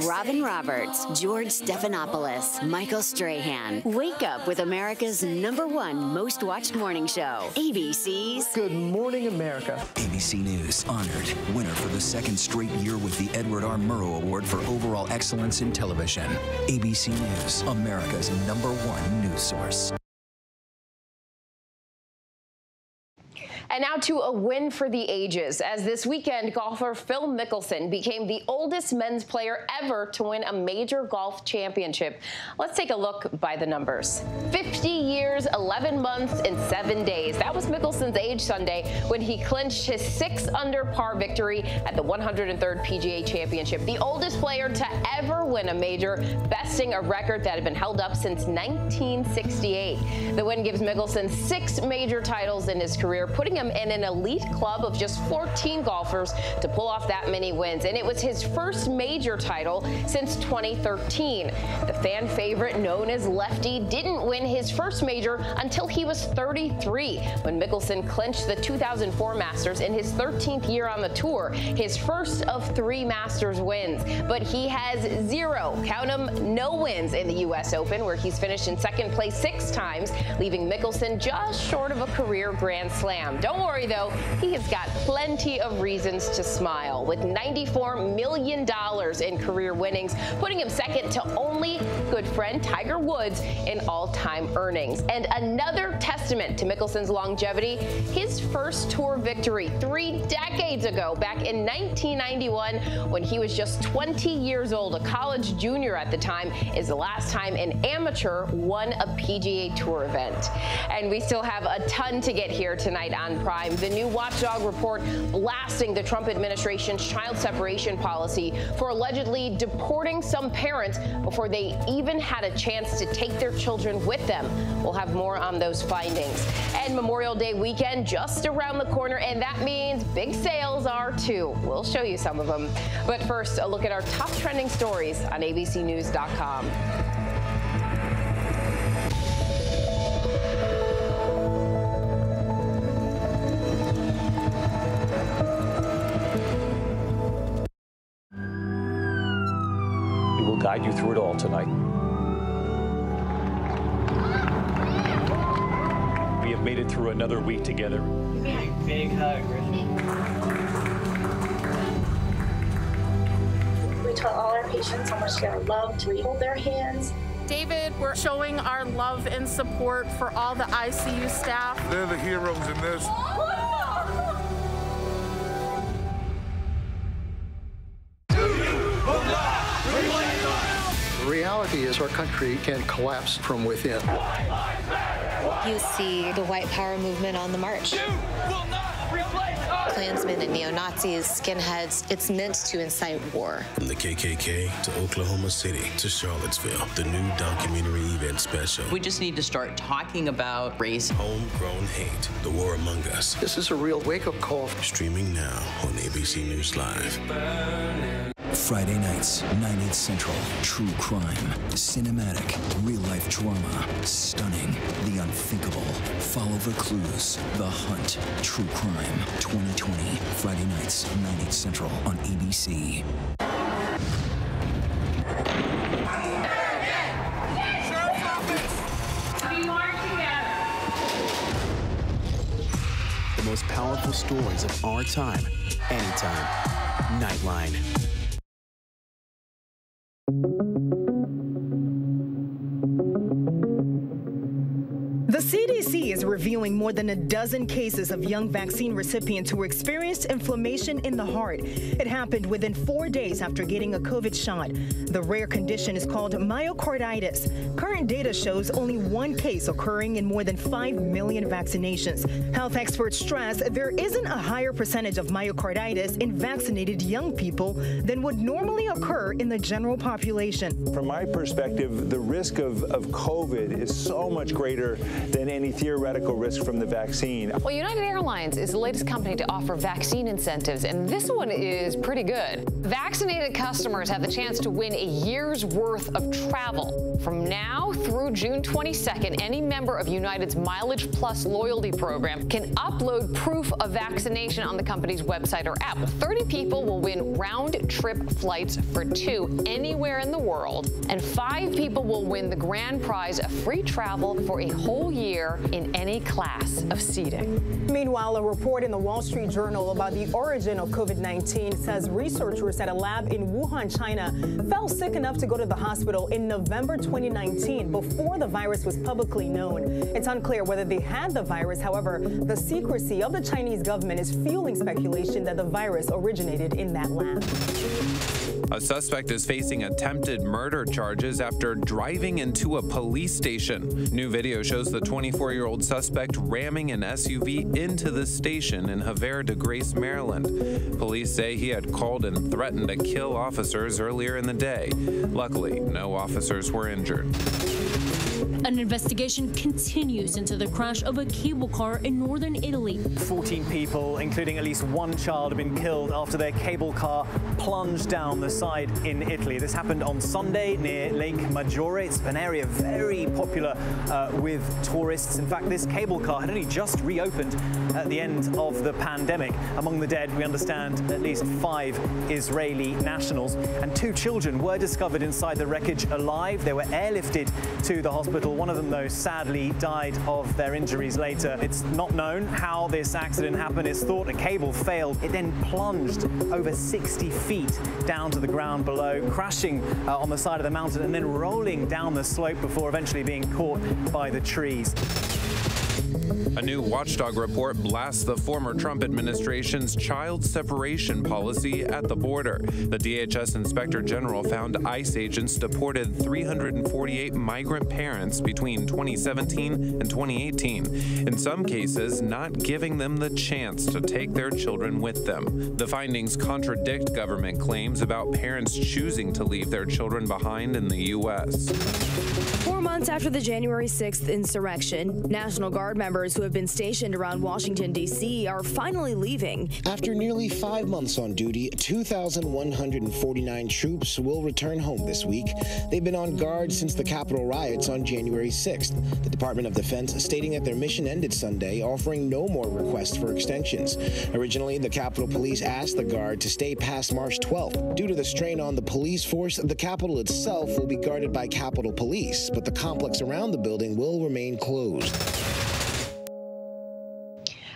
Robin Roberts, George Stephanopoulos, Michael Strahan. Wake up with America's number one most watched morning show, ABC's Good Morning America. ABC News honored winner for the second straight year with the Edward R. Murrow Award for Overall Excellence in Television. ABC News, America's number one news source. And now to a win for the ages, as this weekend, golfer Phil Mickelson became the oldest men's player ever to win a major golf championship. Let's take a look by the numbers 50 years, 11 months, and seven days. That was Mickelson's age Sunday when he clinched his six under par victory at the 103rd PGA Championship, the oldest player to ever win a major, besting a record that had been held up since 1968. The win gives Mickelson six major titles in his career, putting him in an elite club of just 14 golfers to pull off that many wins. And it was his first major title since 2013. The fan favorite known as Lefty didn't win his first major until he was 33 when Mickelson clinched the 2004 Masters in his 13th year on the tour, his first of three Masters wins. But he has zero, count them, no wins in the U.S. Open, where he's finished in second place six times, leaving Mickelson just short of a career Grand Slam. Don't worry, though, he has got plenty of reasons to smile, with $94 million in career winnings, putting him second to only good friend Tiger Woods in all-time earnings. And another testament to Mickelson's longevity, his first tour victory three decades ago, back in 1991, when he was just 20 years old, a college junior at the time, is the last time an amateur won a PGA Tour event. And we still have a ton to get here tonight on Prime. The new watchdog report blasting the Trump administration's child separation policy for allegedly deporting some parents before they even had a chance to take their children with them. We'll have more on those findings. And Memorial Day weekend just around the corner, and that means big sales are too. We'll show you some of them. But first, a look at our top trending stories on abcnews.com. tonight. We have made it through another week together. Big, big hug, We tell all our patients how much they're loved. We hold their hands. David, we're showing our love and support for all the ICU staff. They're the heroes in this. The reality is our country can collapse from within. You see the white power movement on the march. Klansmen and neo-Nazis, skinheads, it's meant to incite war. From the KKK to Oklahoma City to Charlottesville, the new documentary event special. We just need to start talking about race. Homegrown hate, the war among us. This is a real wake-up call. Streaming now on ABC News Live. Friday nights, 9, 8 central. True crime, cinematic, real life drama, stunning, the unthinkable. Follow the clues. The Hunt. True crime. 2020. Friday nights, 9, 8 central on ABC. The most powerful stories of our time, anytime. Nightline. CDC is reviewing more than a dozen cases of young vaccine recipients who experienced inflammation in the heart. It happened within four days after getting a COVID shot. The rare condition is called myocarditis. Current data shows only one case occurring in more than 5 million vaccinations. Health experts stress there isn't a higher percentage of myocarditis in vaccinated young people than would normally occur in the general population. From my perspective, the risk of, of COVID is so much greater than any theoretical risk from the vaccine. Well, United Airlines is the latest company to offer vaccine incentives, and this one is pretty good. Vaccinated customers have the chance to win a year's worth of travel. From now through June 22nd, any member of United's Mileage Plus loyalty program can upload proof of vaccination on the company's website or app. 30 people will win round trip flights for two anywhere in the world, and five people will win the grand prize of free travel for a whole year in any class of seating. Meanwhile, a report in the Wall Street Journal about the origin of COVID 19 says researchers at a lab in Wuhan, China, fell sick enough to go to the hospital in November 2019 before the virus was publicly known. It's unclear whether they had the virus. However, the secrecy of the Chinese government is fueling speculation that the virus originated in that lab. A suspect is facing attempted murder charges after driving into a police station. New video shows the 24 year old suspect ramming an SUV into the station in Havre de Grace, Maryland. Police say he had called and threatened to kill officers earlier in the day. Luckily, no officers were injured. An investigation continues into the crash of a cable car in northern Italy. 14 people, including at least one child, have been killed after their cable car plunged down the side in Italy. This happened on Sunday near Lake Maggiore. It's an area very popular uh, with tourists. In fact, this cable car had only just reopened at the end of the pandemic. Among the dead, we understand at least five Israeli nationals, and two children were discovered inside the wreckage alive. They were airlifted to the hospital. One of them, though, sadly died of their injuries later. It's not known how this accident happened. It's thought a cable failed. It then plunged over 60 feet down to the ground below, crashing uh, on the side of the mountain and then rolling down the slope before eventually being caught by the trees. A new watchdog report blasts the former Trump administration's child separation policy at the border. The DHS Inspector General found ICE agents deported 348 migrant parents between 2017 and 2018, in some cases, not giving them the chance to take their children with them. The findings contradict government claims about parents choosing to leave their children behind in the U.S. Four months after the January 6th insurrection, National Guard members who have been stationed around Washington, D.C. are finally leaving. After nearly five months on duty, 2,149 troops will return home this week. They've been on guard since the Capitol riots on January 6th. The Department of Defense stating that their mission ended Sunday, offering no more requests for extensions. Originally, the Capitol Police asked the Guard to stay past March 12th. Due to the strain on the police force, the Capitol itself will be guarded by Capitol Police, but the complex around the building will remain closed.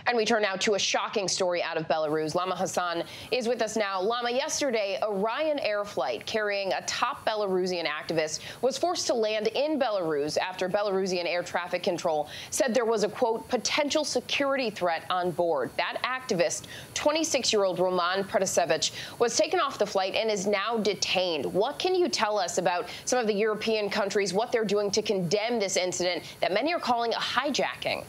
And we turn now to a shocking story out of Belarus. Lama Hassan is with us now. Lama, yesterday, a Ryanair flight carrying a top Belarusian activist was forced to land in Belarus after Belarusian air traffic control said there was a, quote, potential security threat on board. That activist, 26-year-old Roman Protasevich, was taken off the flight and is now detained. What can you tell us about some of the European countries, what they're doing to condemn this incident that many are calling a hijacking?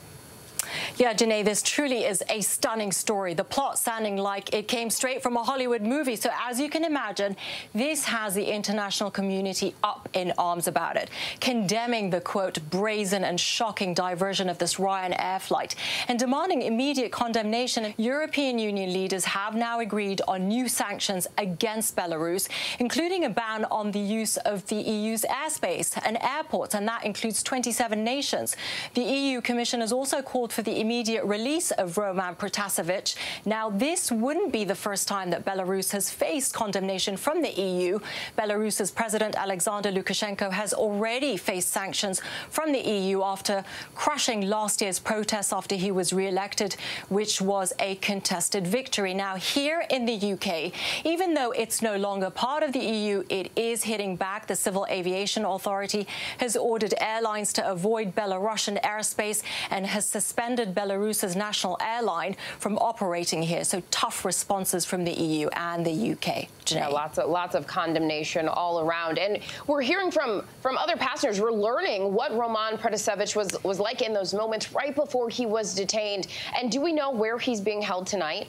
Yeah, Janai, this truly is a stunning story. The plot sounding like it came straight from a Hollywood movie. So as you can imagine, this has the international community up in arms about it, condemning the, quote, brazen and shocking diversion of this Ryanair flight and demanding immediate condemnation. European Union leaders have now agreed on new sanctions against Belarus, including a ban on the use of the EU's airspace and airports, and that includes 27 nations. The EU Commission has also called for the immediate release of Roman Protasevich. Now, this wouldn't be the first time that Belarus has faced condemnation from the EU. Belarus's President Alexander Lukashenko has already faced sanctions from the EU after crushing last year's protests after he was re-elected, which was a contested victory. Now, here in the UK, even though it's no longer part of the EU, it is hitting back. The Civil Aviation Authority has ordered airlines to avoid Belarusian airspace and has suspended Belarus's national airline from operating here. So tough responses from the EU and the UK. Yeah, lots of lots of condemnation all around, and we're hearing from from other passengers. We're learning what Roman Protasevich was was like in those moments right before he was detained. And do we know where he's being held tonight?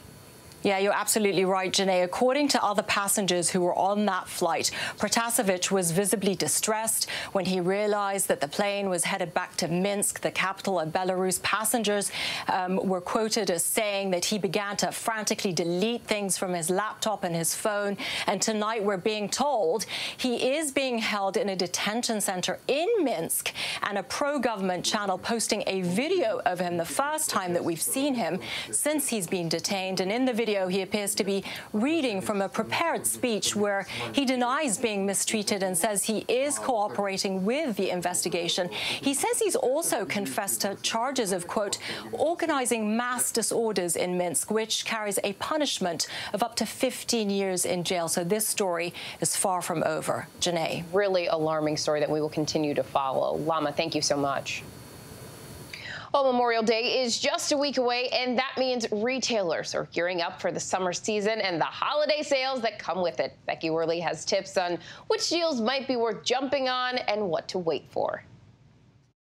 Yeah, you're absolutely right, Janai. According to other passengers who were on that flight, Protasevich was visibly distressed when he realized that the plane was headed back to Minsk, the capital of Belarus. Passengers um, were quoted as saying that he began to frantically delete things from his laptop and his phone. And tonight we're being told he is being held in a detention center in Minsk and a pro-government channel posting a video of him, the first time that we've seen him since he's been detained. And in the video, video, he appears to be reading from a prepared speech where he denies being mistreated and says he is cooperating with the investigation. He says he's also confessed to charges of, quote, organizing mass disorders in Minsk, which carries a punishment of up to 15 years in jail. So this story is far from over. Janai. Really alarming story that we will continue to follow. Lama, thank you so much. Well, Memorial Day is just a week away, and that means retailers are gearing up for the summer season and the holiday sales that come with it. Becky Worley has tips on which deals might be worth jumping on and what to wait for.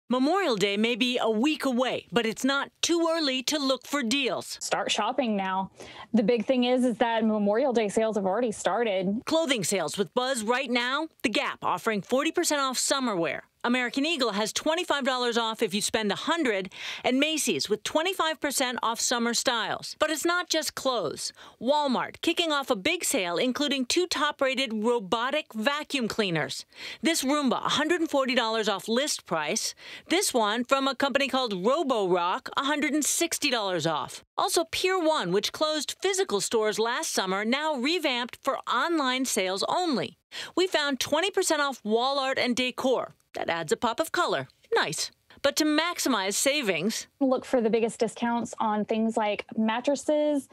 Memorial Day may be a week away, but it's not too early to look for deals. Start shopping now. The big thing is is that Memorial Day sales have already started. Clothing sales with Buzz right now. The Gap offering 40% off summer wear. American Eagle has $25 off if you spend 100 and Macy's with 25% off summer styles. But it's not just clothes. Walmart kicking off a big sale including two top-rated robotic vacuum cleaners. This Roomba $140 off list price. This one from a company called Roborock $160 off. Also Pier 1 which closed physical stores last summer now revamped for online sales only. We found 20% off wall art and decor. That adds a pop of color. Nice. But to maximize savings, look for the biggest discounts on things like mattresses,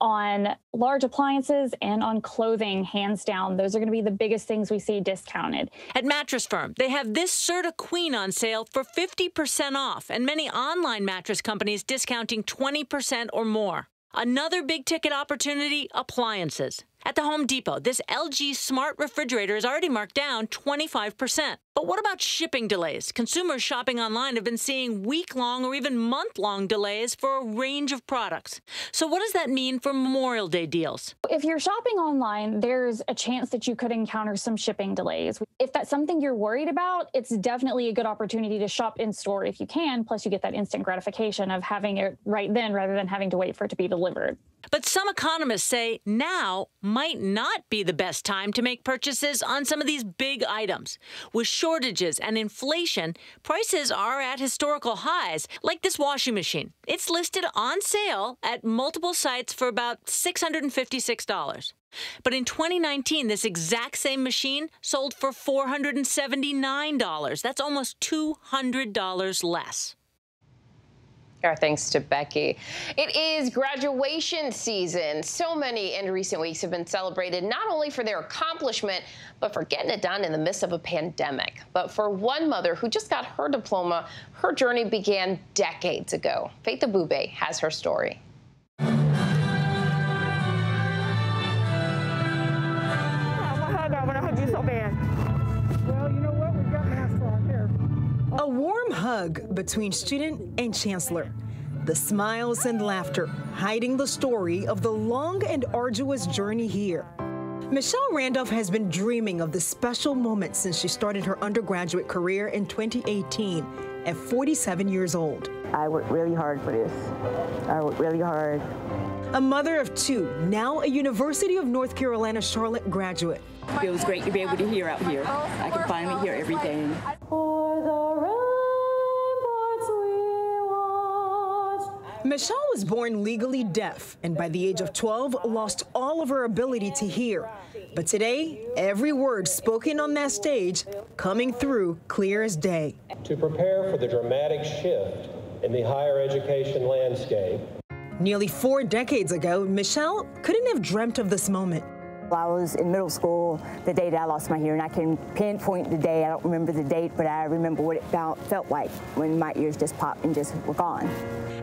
on large appliances, and on clothing, hands down. Those are going to be the biggest things we see discounted. At Mattress Firm, they have this Serta Queen on sale for 50% off, and many online mattress companies discounting 20% or more. Another big ticket opportunity appliances. At the Home Depot, this LG smart refrigerator is already marked down 25%. But what about shipping delays? Consumers shopping online have been seeing week long or even month long delays for a range of products. So, what does that mean for Memorial Day deals? If you're shopping online, there's a chance that you could encounter some shipping delays. If that's something you're worried about, it's definitely a good opportunity to shop in store if you can. Plus, you get that instant gratification of having it right then rather than having to wait for it to be delivered. But some economists say now might not be the best time to make purchases on some of these big items. With shortages and inflation, prices are at historical highs, like this washing machine. It's listed on sale at multiple sites for about $656. But in 2019, this exact same machine sold for $479. That's almost $200 less. Our thanks to Becky. It is graduation season. So many in recent weeks have been celebrated not only for their accomplishment, but for getting it done in the midst of a pandemic. But for one mother who just got her diploma, her journey began decades ago. Faith Abubey has her story. A warm hug between student and chancellor. The smiles and laughter hiding the story of the long and arduous journey here. Michelle Randolph has been dreaming of this special moment since she started her undergraduate career in 2018 at 47 years old. I worked really hard for this. I worked really hard. A mother of two, now a University of North Carolina Charlotte graduate. It feels great to be able to hear out here. I can finally hear everything. Michelle was born legally deaf and by the age of 12 lost all of her ability to hear. But today, every word spoken on that stage coming through clear as day. To prepare for the dramatic shift in the higher education landscape, Nearly four decades ago, Michelle couldn't have dreamt of this moment. I was in middle school the day that I lost my hearing. I can pinpoint the day. I don't remember the date, but I remember what it felt, felt like when my ears just popped and just were gone.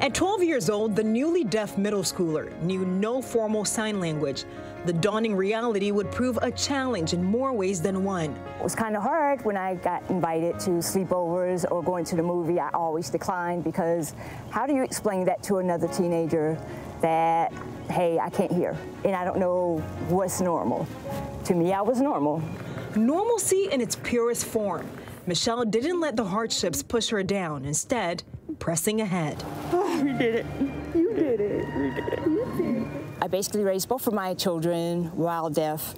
At 12 years old, the newly deaf middle schooler knew no formal sign language. The dawning reality would prove a challenge in more ways than one. It was kind of hard when I got invited to sleepovers or going to the movie. I always declined because how do you explain that to another teenager that, hey, I can't hear and I don't know what's normal? To me, I was normal. Normalcy in its purest form. Michelle didn't let the hardships push her down, instead, pressing ahead. Oh, we did it. You did it. We did it. You did it. I basically raised both of my children while deaf.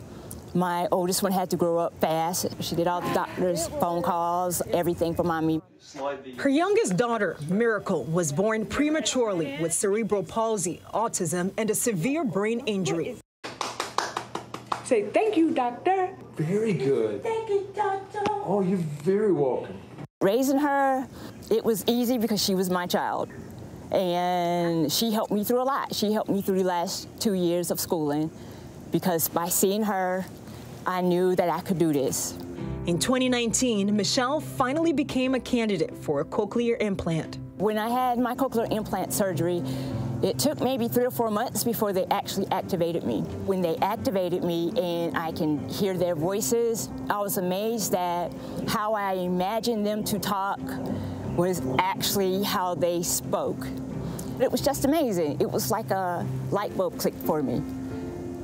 My oldest one had to grow up fast. She did all the doctor's phone calls, everything for mommy. Her youngest daughter, Miracle, was born prematurely with cerebral palsy, autism, and a severe brain injury. Say thank you, doctor. Very good. Thank you, doctor. Oh, you're very welcome. Raising her, it was easy because she was my child. And she helped me through a lot. She helped me through the last two years of schooling because by seeing her, I knew that I could do this. In 2019, Michelle finally became a candidate for a cochlear implant. When I had my cochlear implant surgery, it took maybe three or four months before they actually activated me. When they activated me and I can hear their voices, I was amazed at how I imagined them to talk was actually how they spoke. It was just amazing. It was like a light bulb click for me.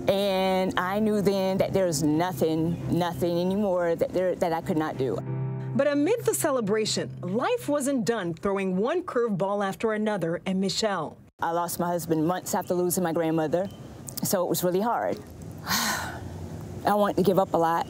And I knew then that there was nothing, nothing anymore that, there, that I could not do. But amid the celebration, life wasn't done throwing one curveball after another at Michelle. I lost my husband months after losing my grandmother, so it was really hard. I wanted to give up a lot.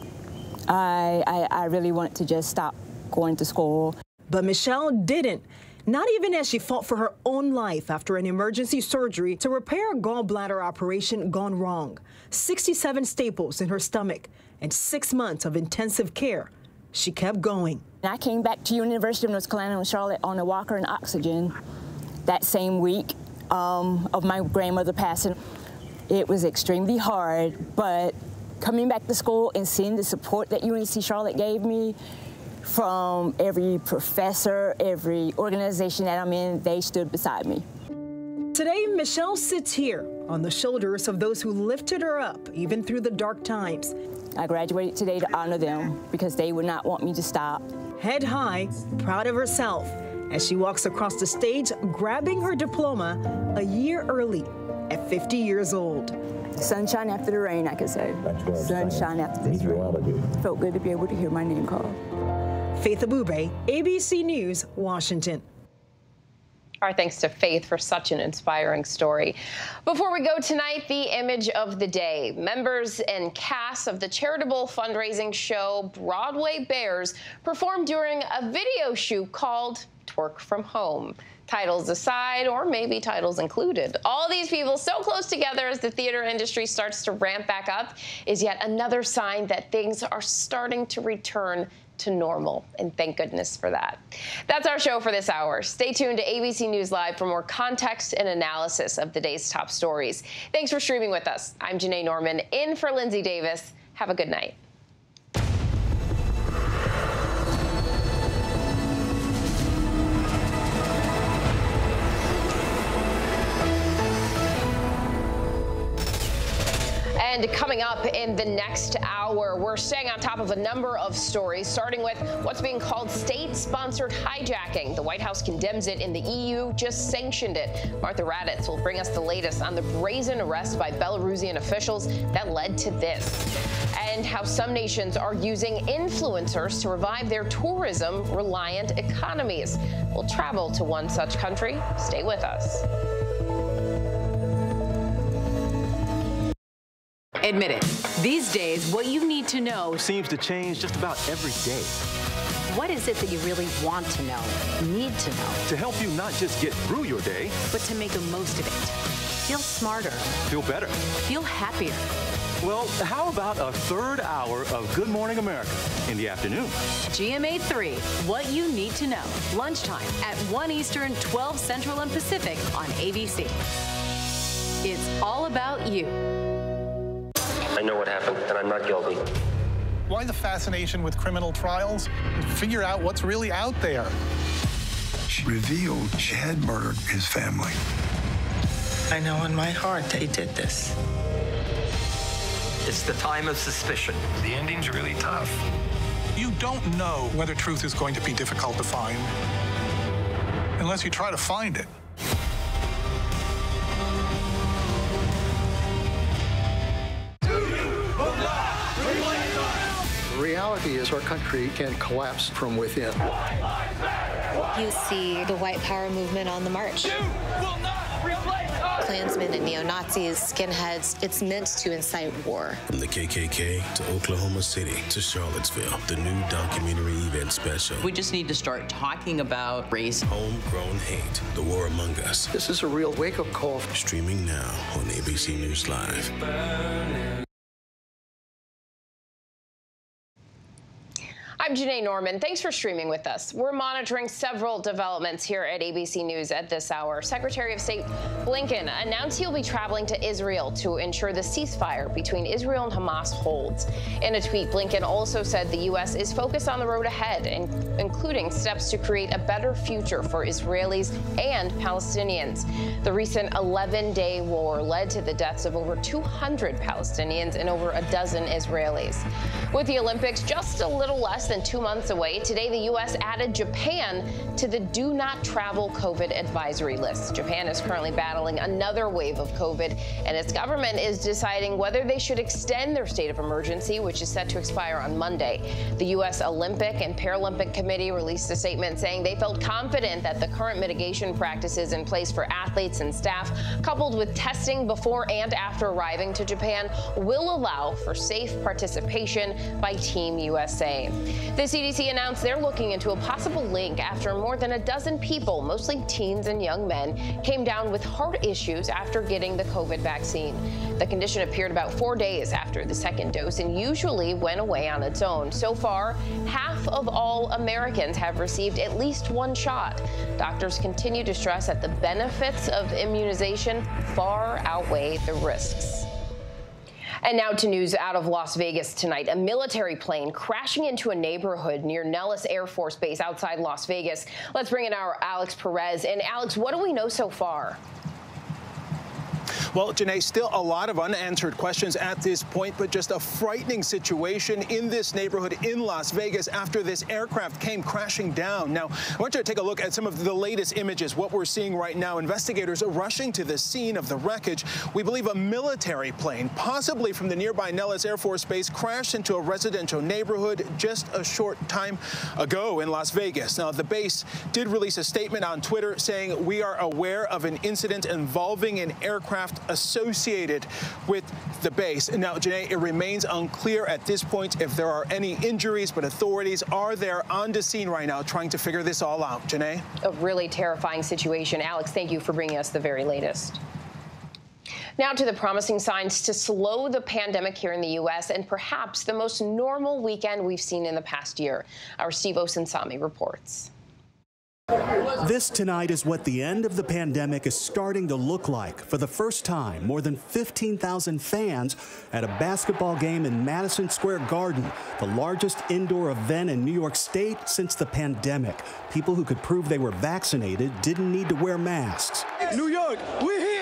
I, I, I really wanted to just stop going to school. But Michelle didn't. Not even as she fought for her own life after an emergency surgery to repair a gallbladder operation gone wrong. 67 staples in her stomach and six months of intensive care. She kept going. I came back to University of North Carolina in Charlotte on a walker and oxygen that same week um, of my grandmother passing. It was extremely hard, but coming back to school and seeing the support that UNC Charlotte gave me from every professor, every organization that I'm in, they stood beside me. Today, Michelle sits here on the shoulders of those who lifted her up even through the dark times. I graduated today to honor them because they would not want me to stop. Head high, proud of herself, as she walks across the stage grabbing her diploma a year early at 50 years old. Sunshine after the rain, I could say. Sunshine after the rain. Felt good to be able to hear my name called. Faith Abubey, ABC News, Washington. Our thanks to Faith for such an inspiring story. Before we go tonight, the image of the day. Members and cast of the charitable fundraising show Broadway Bears performed during a video shoot called Twerk from Home. Titles aside, or maybe titles included. All these people so close together as the theater industry starts to ramp back up is yet another sign that things are starting to return to normal. And thank goodness for that. That's our show for this hour. Stay tuned to ABC News Live for more context and analysis of the day's top stories. Thanks for streaming with us. I'm Janai Norman, in for Linsey Davis. Have a good night. And coming up in the next hour, we're staying on top of a number of stories, starting with what's being called state sponsored hijacking. The White House condemns it, and the EU just sanctioned it. Martha Raddatz will bring us the latest on the brazen arrest by Belarusian officials that led to this. And how some nations are using influencers to revive their tourism reliant economies. We'll travel to one such country. Stay with us. Admit it. These days, what you need to know seems to change just about every day. What is it that you really want to know, need to know? To help you not just get through your day, but to make the most of it. Feel smarter. Feel better. Feel happier. Well, how about a third hour of Good Morning America in the afternoon? GMA 3, what you need to know. Lunchtime at 1 Eastern, 12 Central and Pacific on ABC. It's all about you. I know what happened, and I'm not guilty. Why the fascination with criminal trials? Figure out what's really out there. She revealed she had murdered his family. I know in my heart they did this. It's the time of suspicion. The ending's really tough. You don't know whether truth is going to be difficult to find unless you try to find it. Reality is our country can collapse from within. You see the white power movement on the march. Klansmen and neo-Nazis, skinheads, it's meant to incite war. From the KKK to Oklahoma City to Charlottesville, the new documentary event special. We just need to start talking about race. Homegrown hate, the war among us. This is a real wake-up call. Streaming now on ABC News Live. I'm Janai Norman. Thanks for streaming with us. We're monitoring several developments here at ABC News at this hour. Secretary of State Blinken announced he'll be traveling to Israel to ensure the ceasefire between Israel and Hamas holds. In a tweet, Blinken also said the U.S. is focused on the road ahead, including steps to create a better future for Israelis and Palestinians. The recent 11 day war led to the deaths of over 200 Palestinians and over a dozen Israelis. With the Olympics just a little less than two months away, today the U.S. added Japan to the do not travel COVID advisory list. Japan is currently battling another wave of COVID, and its government is deciding whether they should extend their state of emergency, which is set to expire on Monday. The U.S. Olympic and Paralympic Committee released a statement saying they felt confident that the current mitigation practices in place for athletes and staff, coupled with testing before and after arriving to Japan, will allow for safe participation by Team USA. The CDC announced they're looking into a possible link after more than a dozen people, mostly teens and young men, came down with heart issues after getting the COVID vaccine. The condition appeared about four days after the second dose and usually went away on its own. So far, half of all Americans have received at least one shot. Doctors continue to stress that the benefits of immunization far outweigh the risks. And now to news out of Las Vegas tonight. A military plane crashing into a neighborhood near Nellis Air Force Base outside Las Vegas. Let's bring in our Alex Perez. And Alex, what do we know so far? Well, Janai, still a lot of unanswered questions at this point, but just a frightening situation in this neighborhood in Las Vegas after this aircraft came crashing down. Now, I want you to take a look at some of the latest images, what we're seeing right now. Investigators are rushing to the scene of the wreckage. We believe a military plane, possibly from the nearby Nellis Air Force Base, crashed into a residential neighborhood just a short time ago in Las Vegas. Now, the base did release a statement on Twitter saying, we are aware of an incident involving an aircraft associated with the base. Now, Janai, it remains unclear at this point if there are any injuries, but authorities are there on the scene right now trying to figure this all out. Janai? A really terrifying situation. Alex, thank you for bringing us the very latest. Now to the promising signs to slow the pandemic here in the U.S. and perhaps the most normal weekend we've seen in the past year. Our Steve Osunsami reports. This tonight is what the end of the pandemic is starting to look like. For the first time, more than 15,000 fans at a basketball game in Madison Square Garden, the largest indoor event in New York State since the pandemic. People who could prove they were vaccinated didn't need to wear masks. New York, we're here!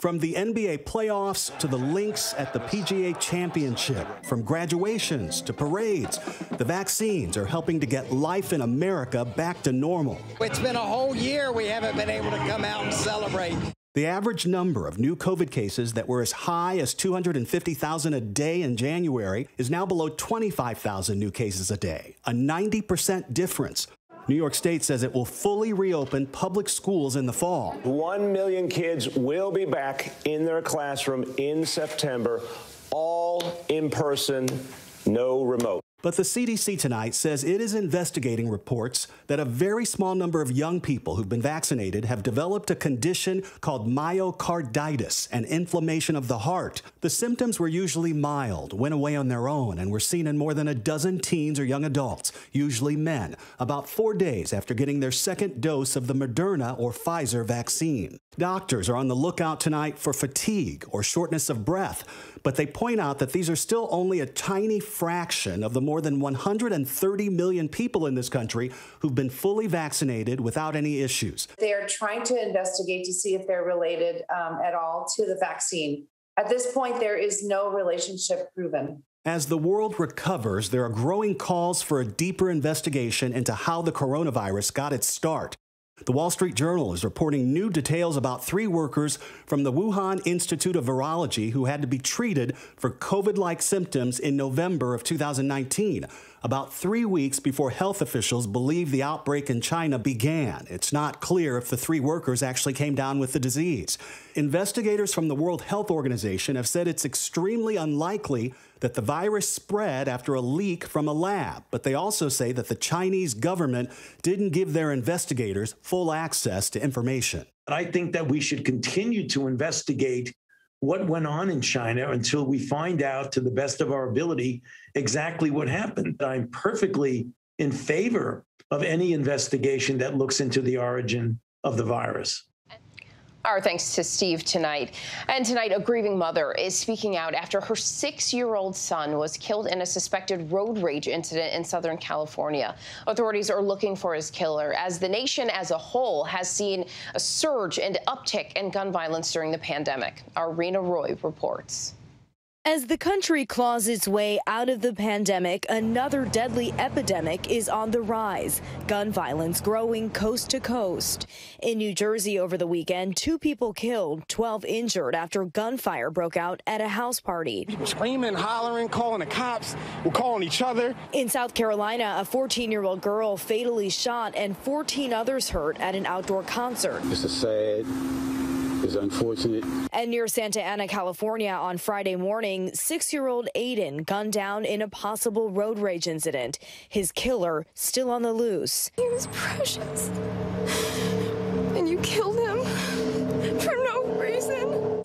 From the NBA playoffs to the links at the PGA Championship, from graduations to parades, the vaccines are helping to get life in America back to normal. It's been a whole year we haven't been able to come out and celebrate. The average number of new COVID cases that were as high as 250,000 a day in January is now below 25,000 new cases a day, a 90% difference. New York State says it will fully reopen public schools in the fall. One million kids will be back in their classroom in September, all in person, no remote. But the CDC tonight says it is investigating reports that a very small number of young people who've been vaccinated have developed a condition called myocarditis, an inflammation of the heart. The symptoms were usually mild, went away on their own, and were seen in more than a dozen teens or young adults, usually men, about four days after getting their second dose of the Moderna or Pfizer vaccine. Doctors are on the lookout tonight for fatigue or shortness of breath, but they point out that these are still only a tiny fraction of the more than 130 million people in this country who've been fully vaccinated without any issues. They are trying to investigate to see if they're related um, at all to the vaccine. At this point, there is no relationship proven. As the world recovers, there are growing calls for a deeper investigation into how the coronavirus got its start. The Wall Street Journal is reporting new details about three workers from the Wuhan Institute of Virology who had to be treated for COVID like symptoms in November of 2019, about three weeks before health officials believe the outbreak in China began. It's not clear if the three workers actually came down with the disease. Investigators from the World Health Organization have said it's extremely unlikely that the virus spread after a leak from a lab, but they also say that the Chinese government didn't give their investigators full access to information. I think that we should continue to investigate what went on in China until we find out to the best of our ability exactly what happened. I'm perfectly in favor of any investigation that looks into the origin of the virus. Our thanks to Steve tonight. And tonight, a grieving mother is speaking out after her six year old son was killed in a suspected road rage incident in Southern California. Authorities are looking for his killer as the nation as a whole has seen a surge and uptick in gun violence during the pandemic. Our Rena Roy reports. As the country claws its way out of the pandemic, another deadly epidemic is on the rise. Gun violence growing coast to coast. In New Jersey over the weekend, two people killed, 12 injured after gunfire broke out at a house party. People screaming, hollering, calling the cops, we're calling each other. In South Carolina, a 14 year old girl fatally shot and 14 others hurt at an outdoor concert. It's a sad is unfortunate. And near Santa Ana, California on Friday morning, six year old Aiden gunned down in a possible road rage incident. His killer still on the loose. He was precious. And you killed him for no reason.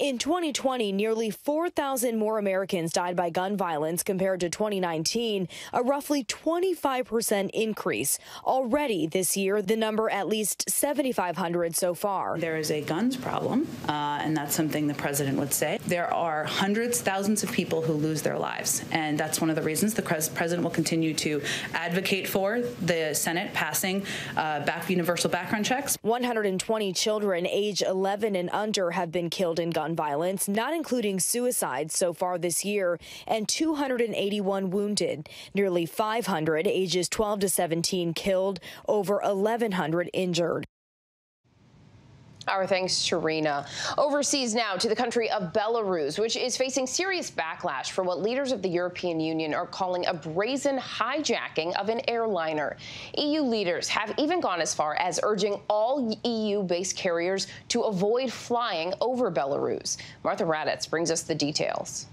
In 2020, nearly 4,000 more Americans died by gun violence compared to 2019, a roughly 25% increase. Already this year, the number at least 7,500 so far. There is a guns problem, uh, and that's something the president would say. There are hundreds, thousands of people who lose their lives, and that's one of the reasons the president will continue to advocate for the Senate passing uh, back universal background checks. 120 children age 11 and under have been killed in gun violence, not including suicides so far this year, and 281 wounded. Nearly 500 ages 12 to 17 killed, over 1,100 injured. Our thanks Rena. Overseas now to the country of Belarus, which is facing serious backlash for what leaders of the European Union are calling a brazen hijacking of an airliner. EU leaders have even gone as far as urging all EU-based carriers to avoid flying over Belarus. Martha Raddatz brings us the details.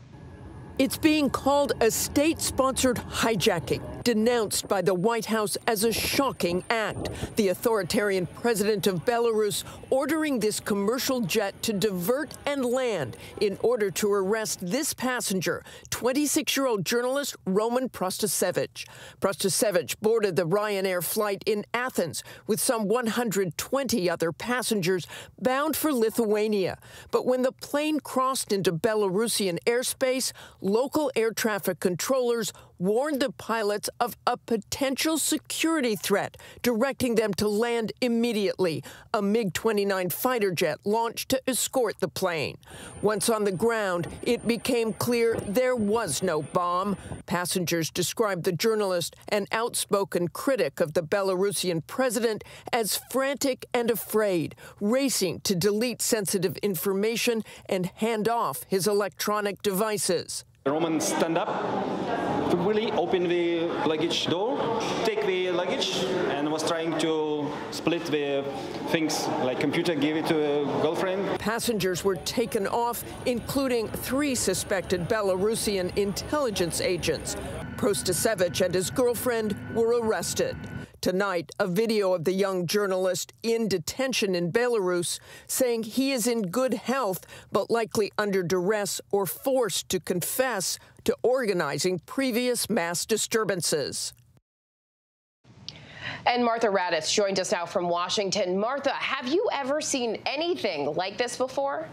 It's being called a state sponsored hijacking, denounced by the White House as a shocking act. The authoritarian president of Belarus ordering this commercial jet to divert and land in order to arrest this passenger, 26 year old journalist Roman Protasevich. Protasevich boarded the Ryanair flight in Athens with some 120 other passengers bound for Lithuania. But when the plane crossed into Belarusian airspace, local air traffic controllers warned the pilots of a potential security threat, directing them to land immediately. A MiG 29 fighter jet launched to escort the plane. Once on the ground, it became clear there was no bomb. Passengers described the journalist, an outspoken critic of the Belarusian president, as frantic and afraid, racing to delete sensitive information and hand off his electronic devices. Roman stand up, really open the luggage door, take the luggage, and was trying to split the things like computer, give it to a girlfriend. Passengers were taken off, including three suspected Belarusian intelligence agents. Protasevich and his girlfriend were arrested. Tonight, a video of the young journalist in detention in Belarus saying he is in good health, but likely under duress or forced to confess to organizing previous mass disturbances. And Martha Raddatz joined us now from Washington. Martha, have you ever seen anything like this before?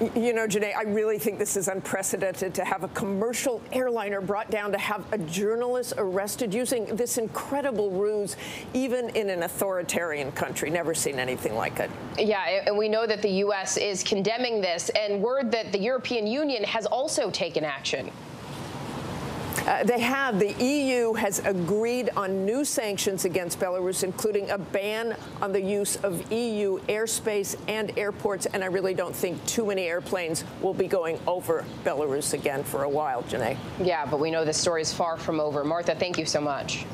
You know, Janai, I really think this is unprecedented to have a commercial airliner brought down to have a journalist arrested using this incredible ruse, even in an authoritarian country. Never seen anything like it. Yeah, and we know that the U.S. is condemning this, and word that the European Union has also taken action. Uh, they have. The EU has agreed on new sanctions against Belarus, including a ban on the use of EU airspace and airports. And I really don't think too many airplanes will be going over Belarus again for a while, Janai. Yeah, but we know this story is far from over. Martha, thank you so much.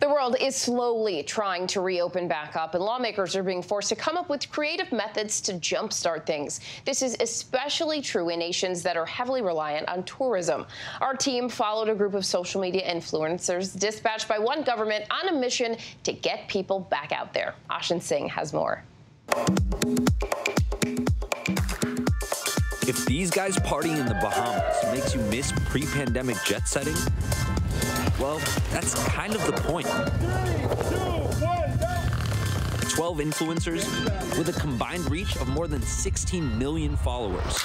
The world is slowly trying to reopen back up, and lawmakers are being forced to come up with creative methods to jumpstart things. This is especially true in nations that are heavily reliant on tourism. Our team followed a group of social media influencers dispatched by one government on a mission to get people back out there. Ashan Singh has more. If these guys partying in the Bahamas makes you miss pre-pandemic jet setting, well, that's kind of the point. 12 influencers with a combined reach of more than 16 million followers.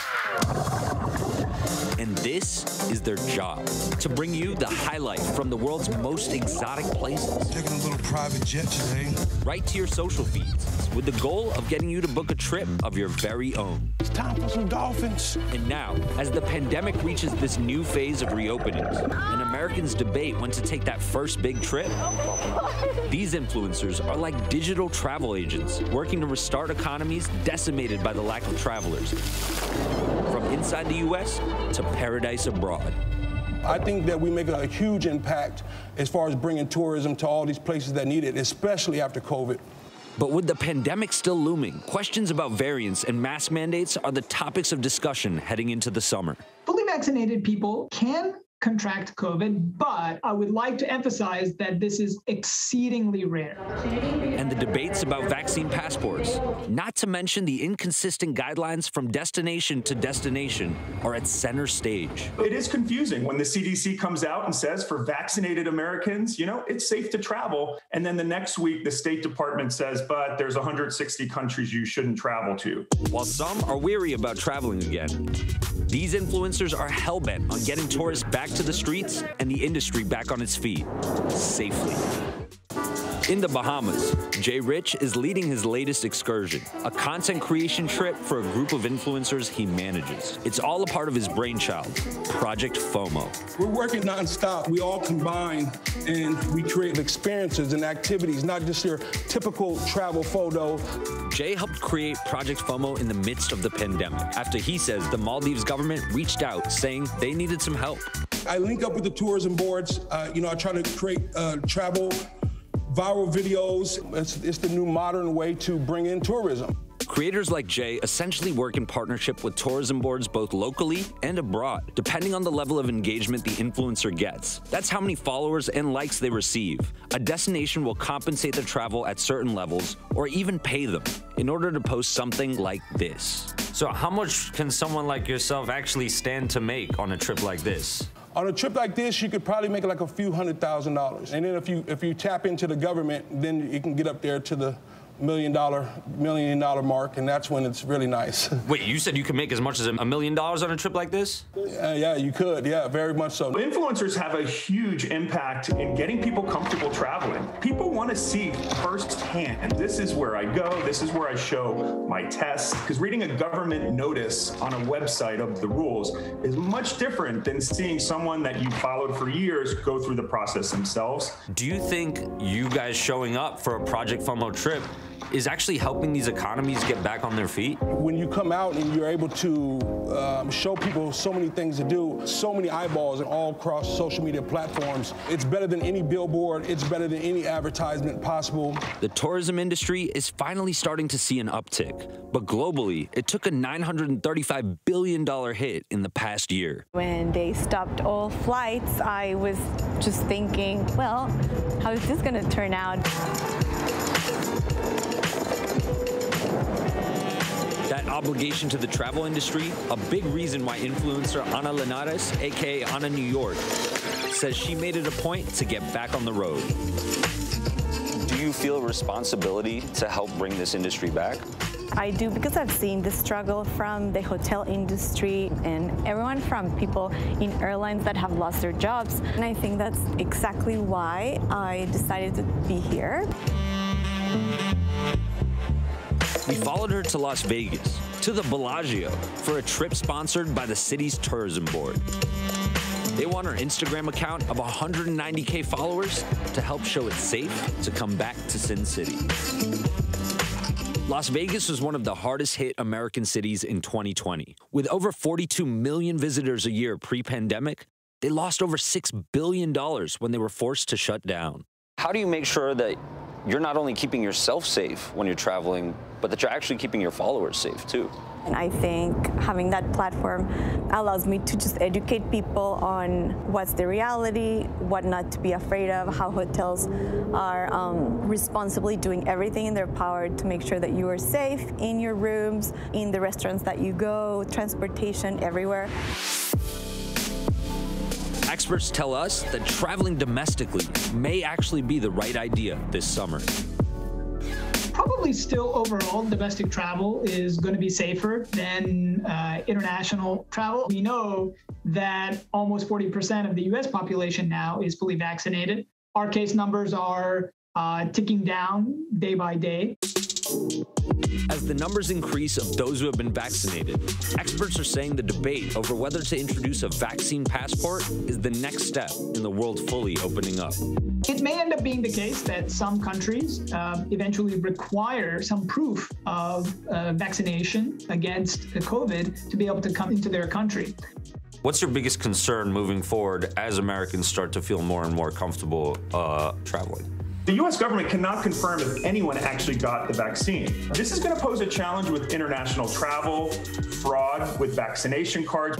And this is their job to bring you the highlight from the world's most exotic places. Taking a little private jet today. Right to your social feeds with the goal of getting you to book a trip of your very own. It's time for some dolphins. And now, as the pandemic reaches this new phase of reopenings and Americans debate when to take that first big trip, these influencers are like digital travel agents working to restart economies decimated by the lack of travelers. From inside the U.S. to paradise abroad. I think that we make a huge impact as far as bringing tourism to all these places that need it, especially after COVID. But with the pandemic still looming, questions about variants and mask mandates are the topics of discussion heading into the summer. Fully vaccinated people can contract COVID, but I would like to emphasize that this is exceedingly rare. And the debates about vaccine passports, not to mention the inconsistent guidelines from destination to destination, are at center stage. It is confusing when the CDC comes out and says for vaccinated Americans, you know, it's safe to travel. And then the next week, the State Department says, but there's 160 countries you shouldn't travel to. While some are weary about traveling again, these influencers are hellbent on getting tourists back to the streets and the industry back on its feet safely. In the Bahamas, Jay Rich is leading his latest excursion, a content creation trip for a group of influencers he manages. It's all a part of his brainchild, Project FOMO. We're working nonstop. We all combine and we create experiences and activities, not just your typical travel photo. Jay helped create Project FOMO in the midst of the pandemic after he says the Maldives government reached out saying they needed some help. I link up with the tourism boards. Uh, you know, I try to create uh, travel viral videos. It's, it's the new modern way to bring in tourism. Creators like Jay essentially work in partnership with tourism boards both locally and abroad, depending on the level of engagement the influencer gets. That's how many followers and likes they receive. A destination will compensate the travel at certain levels or even pay them in order to post something like this. So, how much can someone like yourself actually stand to make on a trip like this? On a trip like this, you could probably make like a few hundred thousand dollars. And then if you if you tap into the government, then you can get up there to the million dollar million dollar mark, and that's when it's really nice. Wait, you said you could make as much as a million dollars on a trip like this? Uh, yeah, you could. Yeah, very much so. Influencers have a huge impact in getting people comfortable traveling. People want to see firsthand. This is where I go. This is where I show my tests. Because reading a government notice on a website of the rules is much different than seeing someone that you followed for years go through the process themselves. Do you think you guys showing up for a Project FOMO trip is actually helping these economies get back on their feet? When you come out and you're able to um, show people so many things to do, so many eyeballs and all across social media platforms, it's better than any billboard, it's better than any advertisement possible. The tourism industry is finally starting to see an uptick, but globally, it took a $935 billion hit in the past year. When they stopped all flights, I was just thinking, well, how is this going to turn out? That obligation to the travel industry, a big reason why influencer Ana Linares, aka Ana New York, says she made it a point to get back on the road. Do you feel a responsibility to help bring this industry back? I do because I've seen the struggle from the hotel industry and everyone from people in airlines that have lost their jobs. And I think that's exactly why I decided to be here. We followed her to Las Vegas, to the Bellagio, for a trip sponsored by the city's tourism board. They want her Instagram account of 190K followers to help show it's safe to come back to Sin City. Las Vegas was one of the hardest hit American cities in 2020. With over 42 million visitors a year pre pandemic, they lost over $6 billion when they were forced to shut down. How do you make sure that you're not only keeping yourself safe when you're traveling, but that you're actually keeping your followers safe too? And I think having that platform allows me to just educate people on what's the reality, what not to be afraid of, how hotels are um, responsibly doing everything in their power to make sure that you are safe in your rooms, in the restaurants that you go, transportation, everywhere. Experts tell us that traveling domestically may actually be the right idea this summer probably still overall domestic travel is going to be safer than uh, international travel. We know that almost 40% of the US population now is fully vaccinated. Our case numbers are uh, ticking down day by day. As the numbers increase of those who have been vaccinated, experts are saying the debate over whether to introduce a vaccine passport is the next step in the world fully opening up. It may end up being the case that some countries uh, eventually require some proof of uh, vaccination against COVID to be able to come into their country. What's your biggest concern moving forward as Americans start to feel more and more comfortable uh, traveling? The US government cannot confirm if anyone actually got the vaccine. This is going to pose a challenge with international travel, fraud with vaccination cards.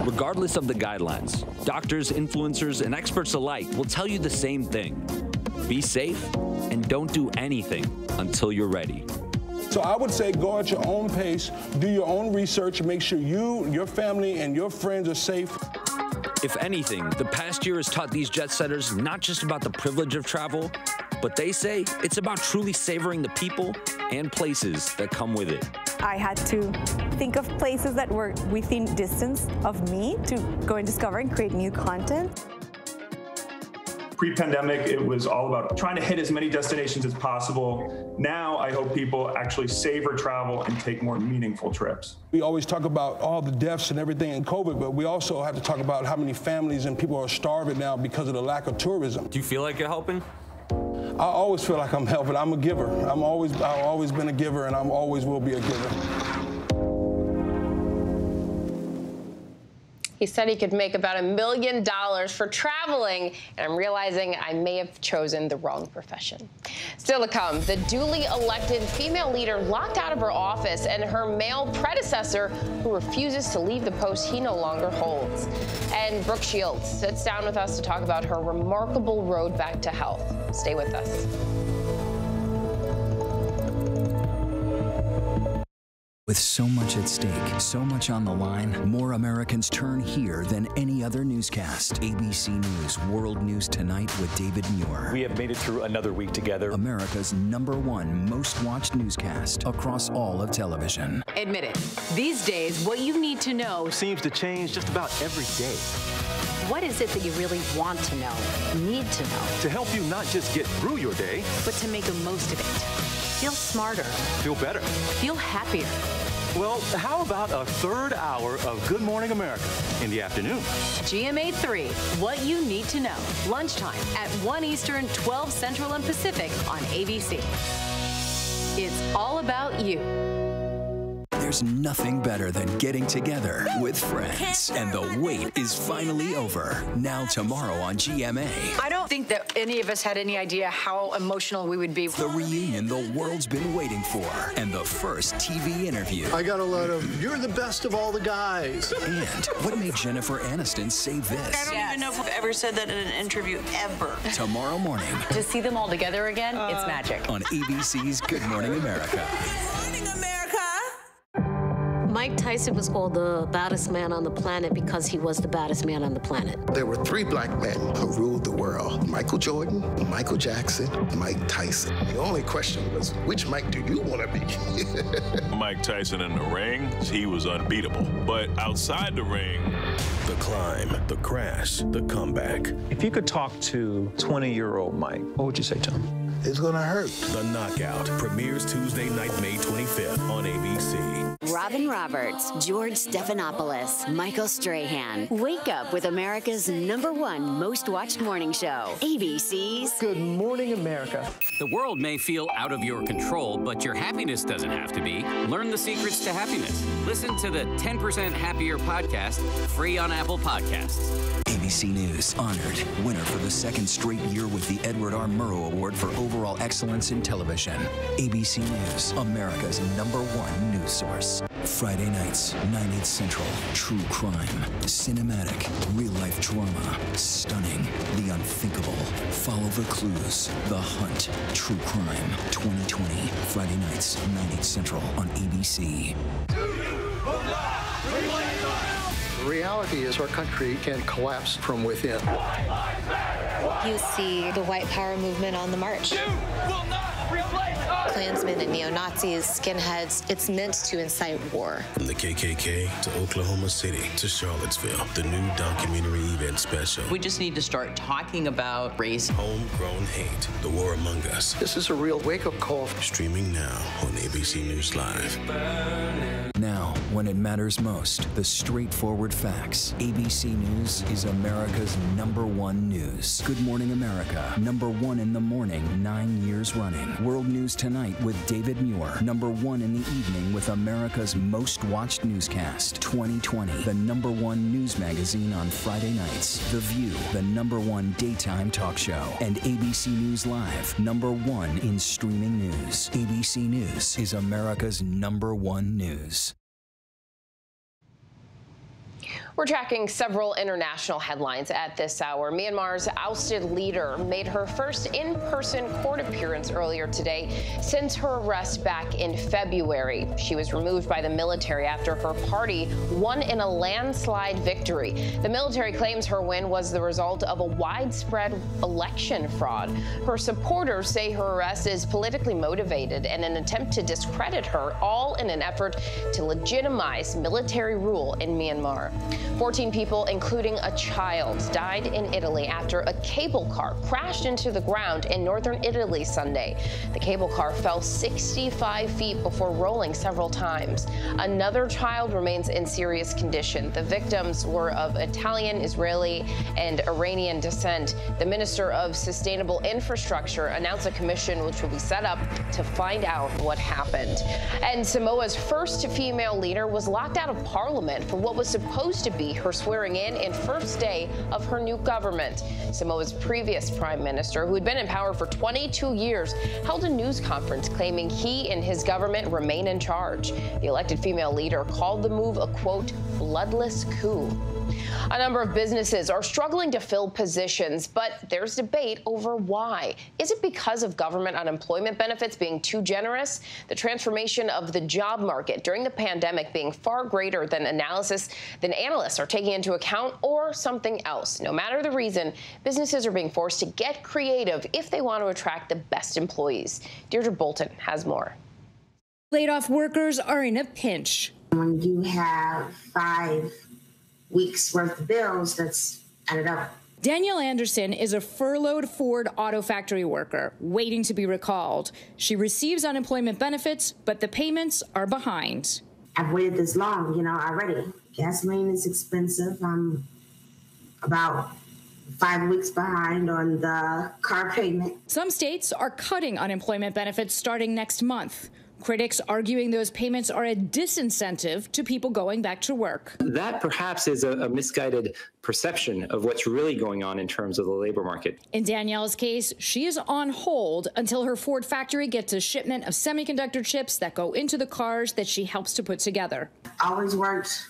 Regardless of the guidelines, doctors, influencers, and experts alike will tell you the same thing. Be safe and don't do anything until you're ready. So I would say go at your own pace, do your own research, make sure you, your family, and your friends are safe. If anything, the past year has taught these jet setters not just about the privilege of travel, but they say it's about truly savoring the people and places that come with it. I had to think of places that were within distance of me to go and discover and create new content. Pre-pandemic, it was all about trying to hit as many destinations as possible. Now, I hope people actually savor travel and take more meaningful trips. We always talk about all the deaths and everything in COVID, but we also have to talk about how many families and people are starving now because of the lack of tourism. Do you feel like you're helping? I always feel like I'm helping. I'm a giver. I'm always, I've always been a giver, and I'm always will be a giver. He said he could make about a million dollars for traveling, and I'm realizing I may have chosen the wrong profession. Still to come, the duly elected female leader locked out of her office and her male predecessor who refuses to leave the post he no longer holds. And Brooke Shields sits down with us to talk about her remarkable road back to health. Stay with us. With so much at stake, so much on the line, more Americans turn here than any other newscast. ABC News World News Tonight with David Muir. We have made it through another week together. America's number one most watched newscast across all of television. Admit it. These days, what you need to know seems to change just about every day. What is it that you really want to know, need to know? To help you not just get through your day, but to make the most of it. Feel smarter. Feel better. Feel happier. Well, how about a third hour of Good Morning America in the afternoon? GMA 3, what you need to know. Lunchtime at 1 Eastern, 12 Central and Pacific on ABC. It's all about you. There's nothing better than getting together with friends. And the wait is finally over. Now, tomorrow on GMA. I don't think that any of us had any idea how emotional we would be. The reunion the world's been waiting for. And the first TV interview. I got a lot of, you're the best of all the guys. And what made Jennifer Aniston say this? I don't even know if I've ever said that in an interview ever. Tomorrow morning. To see them all together again, uh, it's magic. On ABC's Good Morning America. Good Morning America. Mike Tyson was called the baddest man on the planet because he was the baddest man on the planet. There were three black men who ruled the world Michael Jordan, Michael Jackson, Mike Tyson. The only question was, which Mike do you want to be? Mike Tyson in the ring, he was unbeatable. But outside the ring, the climb, the crash, the comeback. If you could talk to 20 year old Mike, what would you say to him? It's gonna hurt. The Knockout premieres Tuesday night, May 25th on ABC. Robin Roberts, George Stephanopoulos, Michael Strahan. Wake up with America's number one most watched morning show, ABC's Good Morning America. The world may feel out of your control, but your happiness doesn't have to be. Learn the secrets to happiness. Listen to the 10% Happier podcast, free on Apple Podcasts. ABC News honored winner for the second straight year with the Edward R. Murrow Award for Overall Excellence in Television. ABC News, America's number one news source. Friday nights, 9, 8 Central. True crime, cinematic, real life drama, stunning, the unthinkable. Follow the clues. The Hunt, True Crime, 2020. Friday nights, 9, 8 Central on ABC. The reality is our country can collapse from within. You see the white power movement on the march. Klansmen and neo-Nazis, skinheads, it's meant to incite war. From the KKK to Oklahoma City to Charlottesville, the new documentary event special. We just need to start talking about race. Homegrown hate, the war among us. This is a real wake-up call. Streaming now on ABC News Live. Now, when it matters most, the straightforward facts. ABC News is America's number one news. Good Morning America, number one in the morning, nine years running. World News Tonight with David Muir, number one in the evening with America's most watched newscast. 2020, the number one news magazine on Friday nights. The View, the number one daytime talk show. And ABC News Live, number one in streaming news. ABC News is America's number one news. We're tracking several international headlines at this hour. Myanmar's ousted leader made her first in person court appearance earlier today since her arrest back in February. She was removed by the military after her party won in a landslide victory. The military claims her win was the result of a widespread election fraud. Her supporters say her arrest is politically motivated and an attempt to discredit her, all in an effort to legitimize military rule in Myanmar. 14 people, including a child, died in Italy after a cable car crashed into the ground in northern Italy Sunday. The cable car fell 65 feet before rolling several times. Another child remains in serious condition. The victims were of Italian, Israeli, and Iranian descent. The Minister of Sustainable Infrastructure announced a commission which will be set up to find out what happened. And Samoa's first female leader was locked out of parliament for what was supposed to be her swearing in and first day of her new government. Samoa's previous prime minister, who had been in power for 22 years, held a news conference claiming he and his government remain in charge. The elected female leader called the move a quote, bloodless coup. A number of businesses are struggling to fill positions, but there's debate over why. Is it because of government unemployment benefits being too generous? The transformation of the job market during the pandemic being far greater than analysis than analysts are taking into account, or something else? No matter the reason, businesses are being forced to get creative if they want to attract the best employees. Deirdre Bolton has more. Laid off workers are in a pinch. When you have five weeks worth of bills, that's added up. Danielle Anderson is a furloughed Ford auto factory worker waiting to be recalled. She receives unemployment benefits, but the payments are behind. I've waited this long, you know, already. Gasoline is expensive. I'm about five weeks behind on the car payment. Some states are cutting unemployment benefits starting next month. Critics arguing those payments are a disincentive to people going back to work. That perhaps is a, a, misguided perception of what's really going on in terms of the labor market. In Danielle's case, she is on hold until her Ford factory gets a shipment of semiconductor chips that go into the cars that she helps to put together. Always worked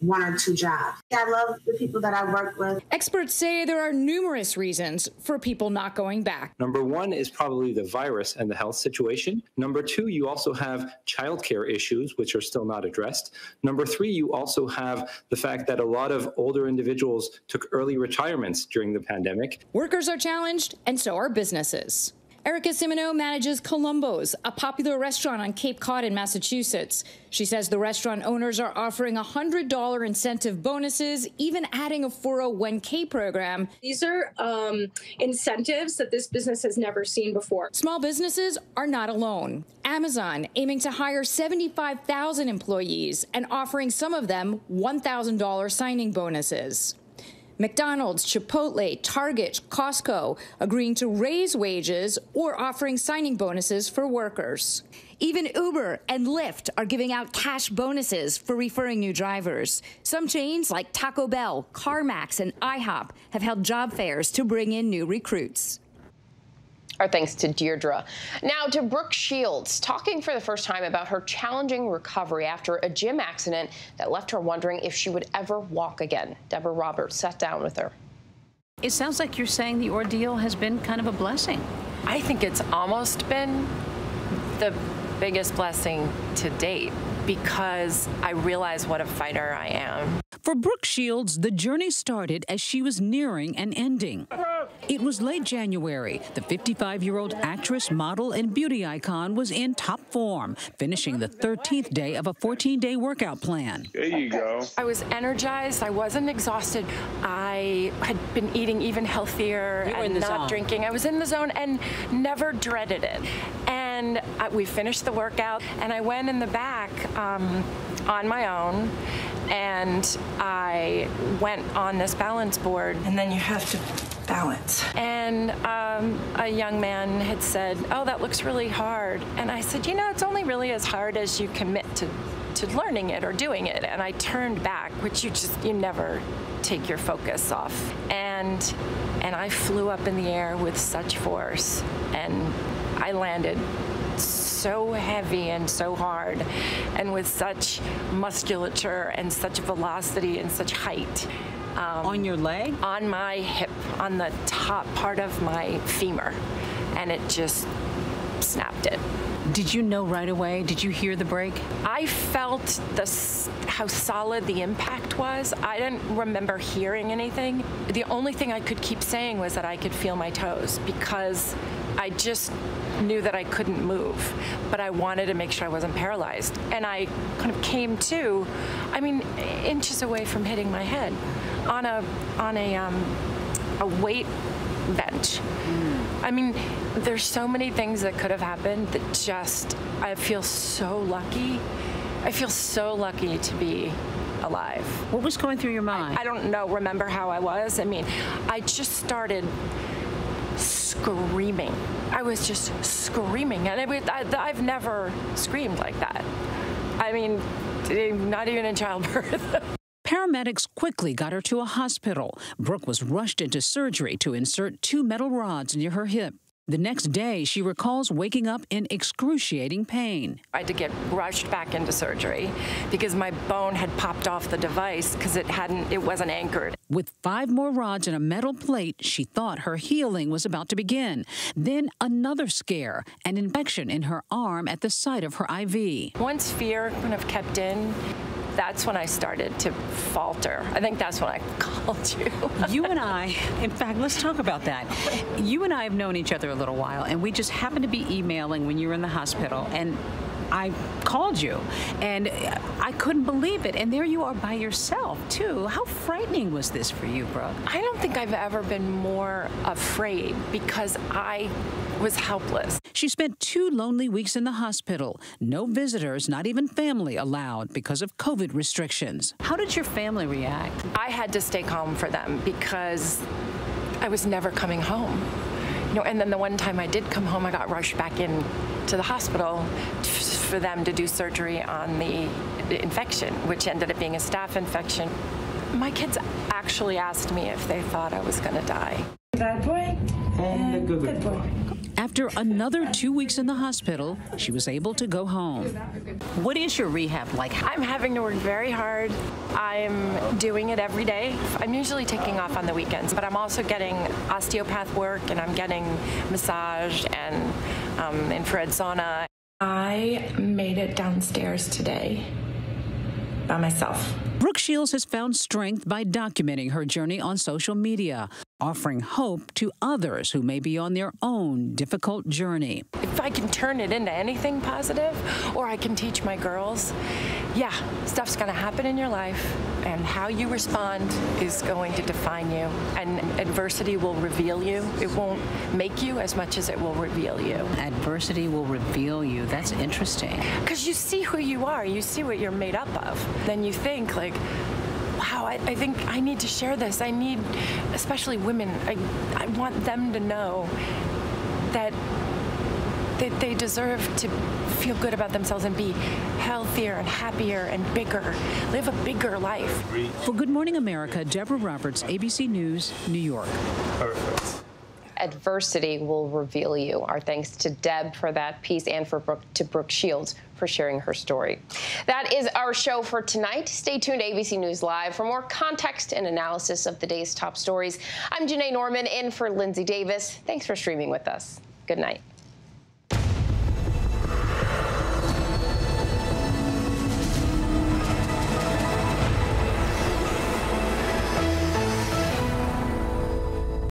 one or two jobs. I love the people that I work with. Experts say there are numerous reasons for people not going back. Number one is probably the virus and the health situation. Number two, you also have childcare issues, which are still not addressed. Number three, you also have the fact that a lot of older individuals took early retirements during the pandemic. Workers are challenged, and so are businesses. Erica Simoneau manages Columbo's, a popular restaurant on Cape Cod in Massachusetts. She says the restaurant owners are offering $100 incentive bonuses, even adding a 401k program. These are um, incentives that this business has never seen before. Small businesses are not alone. Amazon aiming to hire 75,000 employees and offering some of them $1,000 signing bonuses. McDonald's, Chipotle, Target, Costco agreeing to raise wages or offering signing bonuses for workers. Even Uber and Lyft are giving out cash bonuses for referring new drivers. Some chains like Taco Bell, CarMax, and IHOP have held job fairs to bring in new recruits. Our thanks to Deirdre. Now to Brooke Shields, talking for the first time about her challenging recovery after a gym accident that left her wondering if she would ever walk again. Deborah Roberts sat down with her. It sounds like you're saying the ordeal has been kind of a blessing. I think it's almost been the biggest blessing to date because I realize what a fighter I am. For Brooke Shields, the journey started as she was nearing an ending. It was late January. The 55 year old actress, model, and beauty icon was in top form, finishing the 13th day of a 14 day workout plan. There you go. I was energized. I wasn't exhausted. I had been eating even healthier and not zone. drinking. I was in the zone and never dreaded it. And I, we finished the workout, and I went in the back um, on my own and I went on this balance board. And then you have to balance. And um, a young man had said, Oh, that looks really hard. And I said, You know, it's only really as hard as you commit to, to learning it or doing it. And I turned back, which you just, you never take your focus off. And, and I flew up in the air with such force. And I landed so heavy and so hard and with such musculature and such velocity and such height. Um, on your leg? On my hip, on the top part of my femur. And it just snapped it. Did you know right away? Did you hear the break? I felt the, how solid the impact was. I didn't remember hearing anything. The only thing I could keep saying was that I could feel my toes because I just knew that I couldn't move, but I wanted to make sure I wasn't paralyzed. And I kind of came to, I mean, inches away from hitting my head on a on a um, a weight bench. I mean, there's so many things that could have happened that just I feel so lucky. I feel so lucky to be alive. What was going through your mind? I, I don't know. Remember how I was? I mean, I just started screaming. I was just screaming, and I, I've never screamed like that. I mean, eh, not even in childbirth. Paramedics quickly got her to a hospital. Brooke was rushed into surgery to insert two metal rods near her hip. The next day, she recalls waking up in excruciating pain. I had to get rushed back into surgery because my bone had popped off the device because it hadn't it wasn't anchored. With five more rods and a metal plate, she thought her healing was about to begin. Then another scare, an infection in her arm at the site of her IV. Once fear kind of kept in, that's when I started to falter. I think that's when I called you. you and I, in fact, let's talk about that. You and I have known each other a little while, and we just happened to be emailing when you were in the hospital, and I called you, and I couldn't believe it. And there you are by yourself, too. How frightening was this for you, Brooke? I don't think I've ever been more afraid because I was helpless. She spent two lonely weeks in the hospital. No visitors, not even family, allowed because of COVID restrictions. How did your family react? I had to stay calm for them because I was never coming home. You know, and then the one time I did come home, I got rushed back in to the hospital for them to do surgery on the infection, which ended up being a staph infection. My kids actually asked me if they thought I was going to die. Bad boy and good, good boy. After another two weeks in the hospital, she was able to go home. What is your rehab like? I'm having to work very hard. I'm doing it every day. I'm usually taking off on the weekends, but I'm also getting osteopath work and I'm getting massage and um, infrared sauna. I made it downstairs today by myself. Brooke Shields has found strength by documenting her journey on social media, offering hope to others who may be on their own difficult journey. If I can turn it into anything positive, or I can teach my girls, yeah, stuff's going to happen in your life, and how you respond is going to define you. And adversity will reveal you. It won't make you as much as it will reveal you. Adversity will reveal you. That's interesting. Because you see who you are, you see what you're made up of. Then you think, like, wow, I, I, think I need to share this. I need, especially women, I, I want them to know that that they deserve to feel good about themselves and be healthier and happier and bigger, live a bigger life. For Good Morning America, Deborah Roberts, ABC News, New York. Perfect adversity will reveal you. Our thanks to Deb for that piece and for Brooke, to Brooke Shields for sharing her story. That is our show for tonight. Stay tuned to ABC News Live for more context and analysis of the day's top stories. I'm Janai Norman in for Linsey Davis. Thanks for streaming with us. Good night.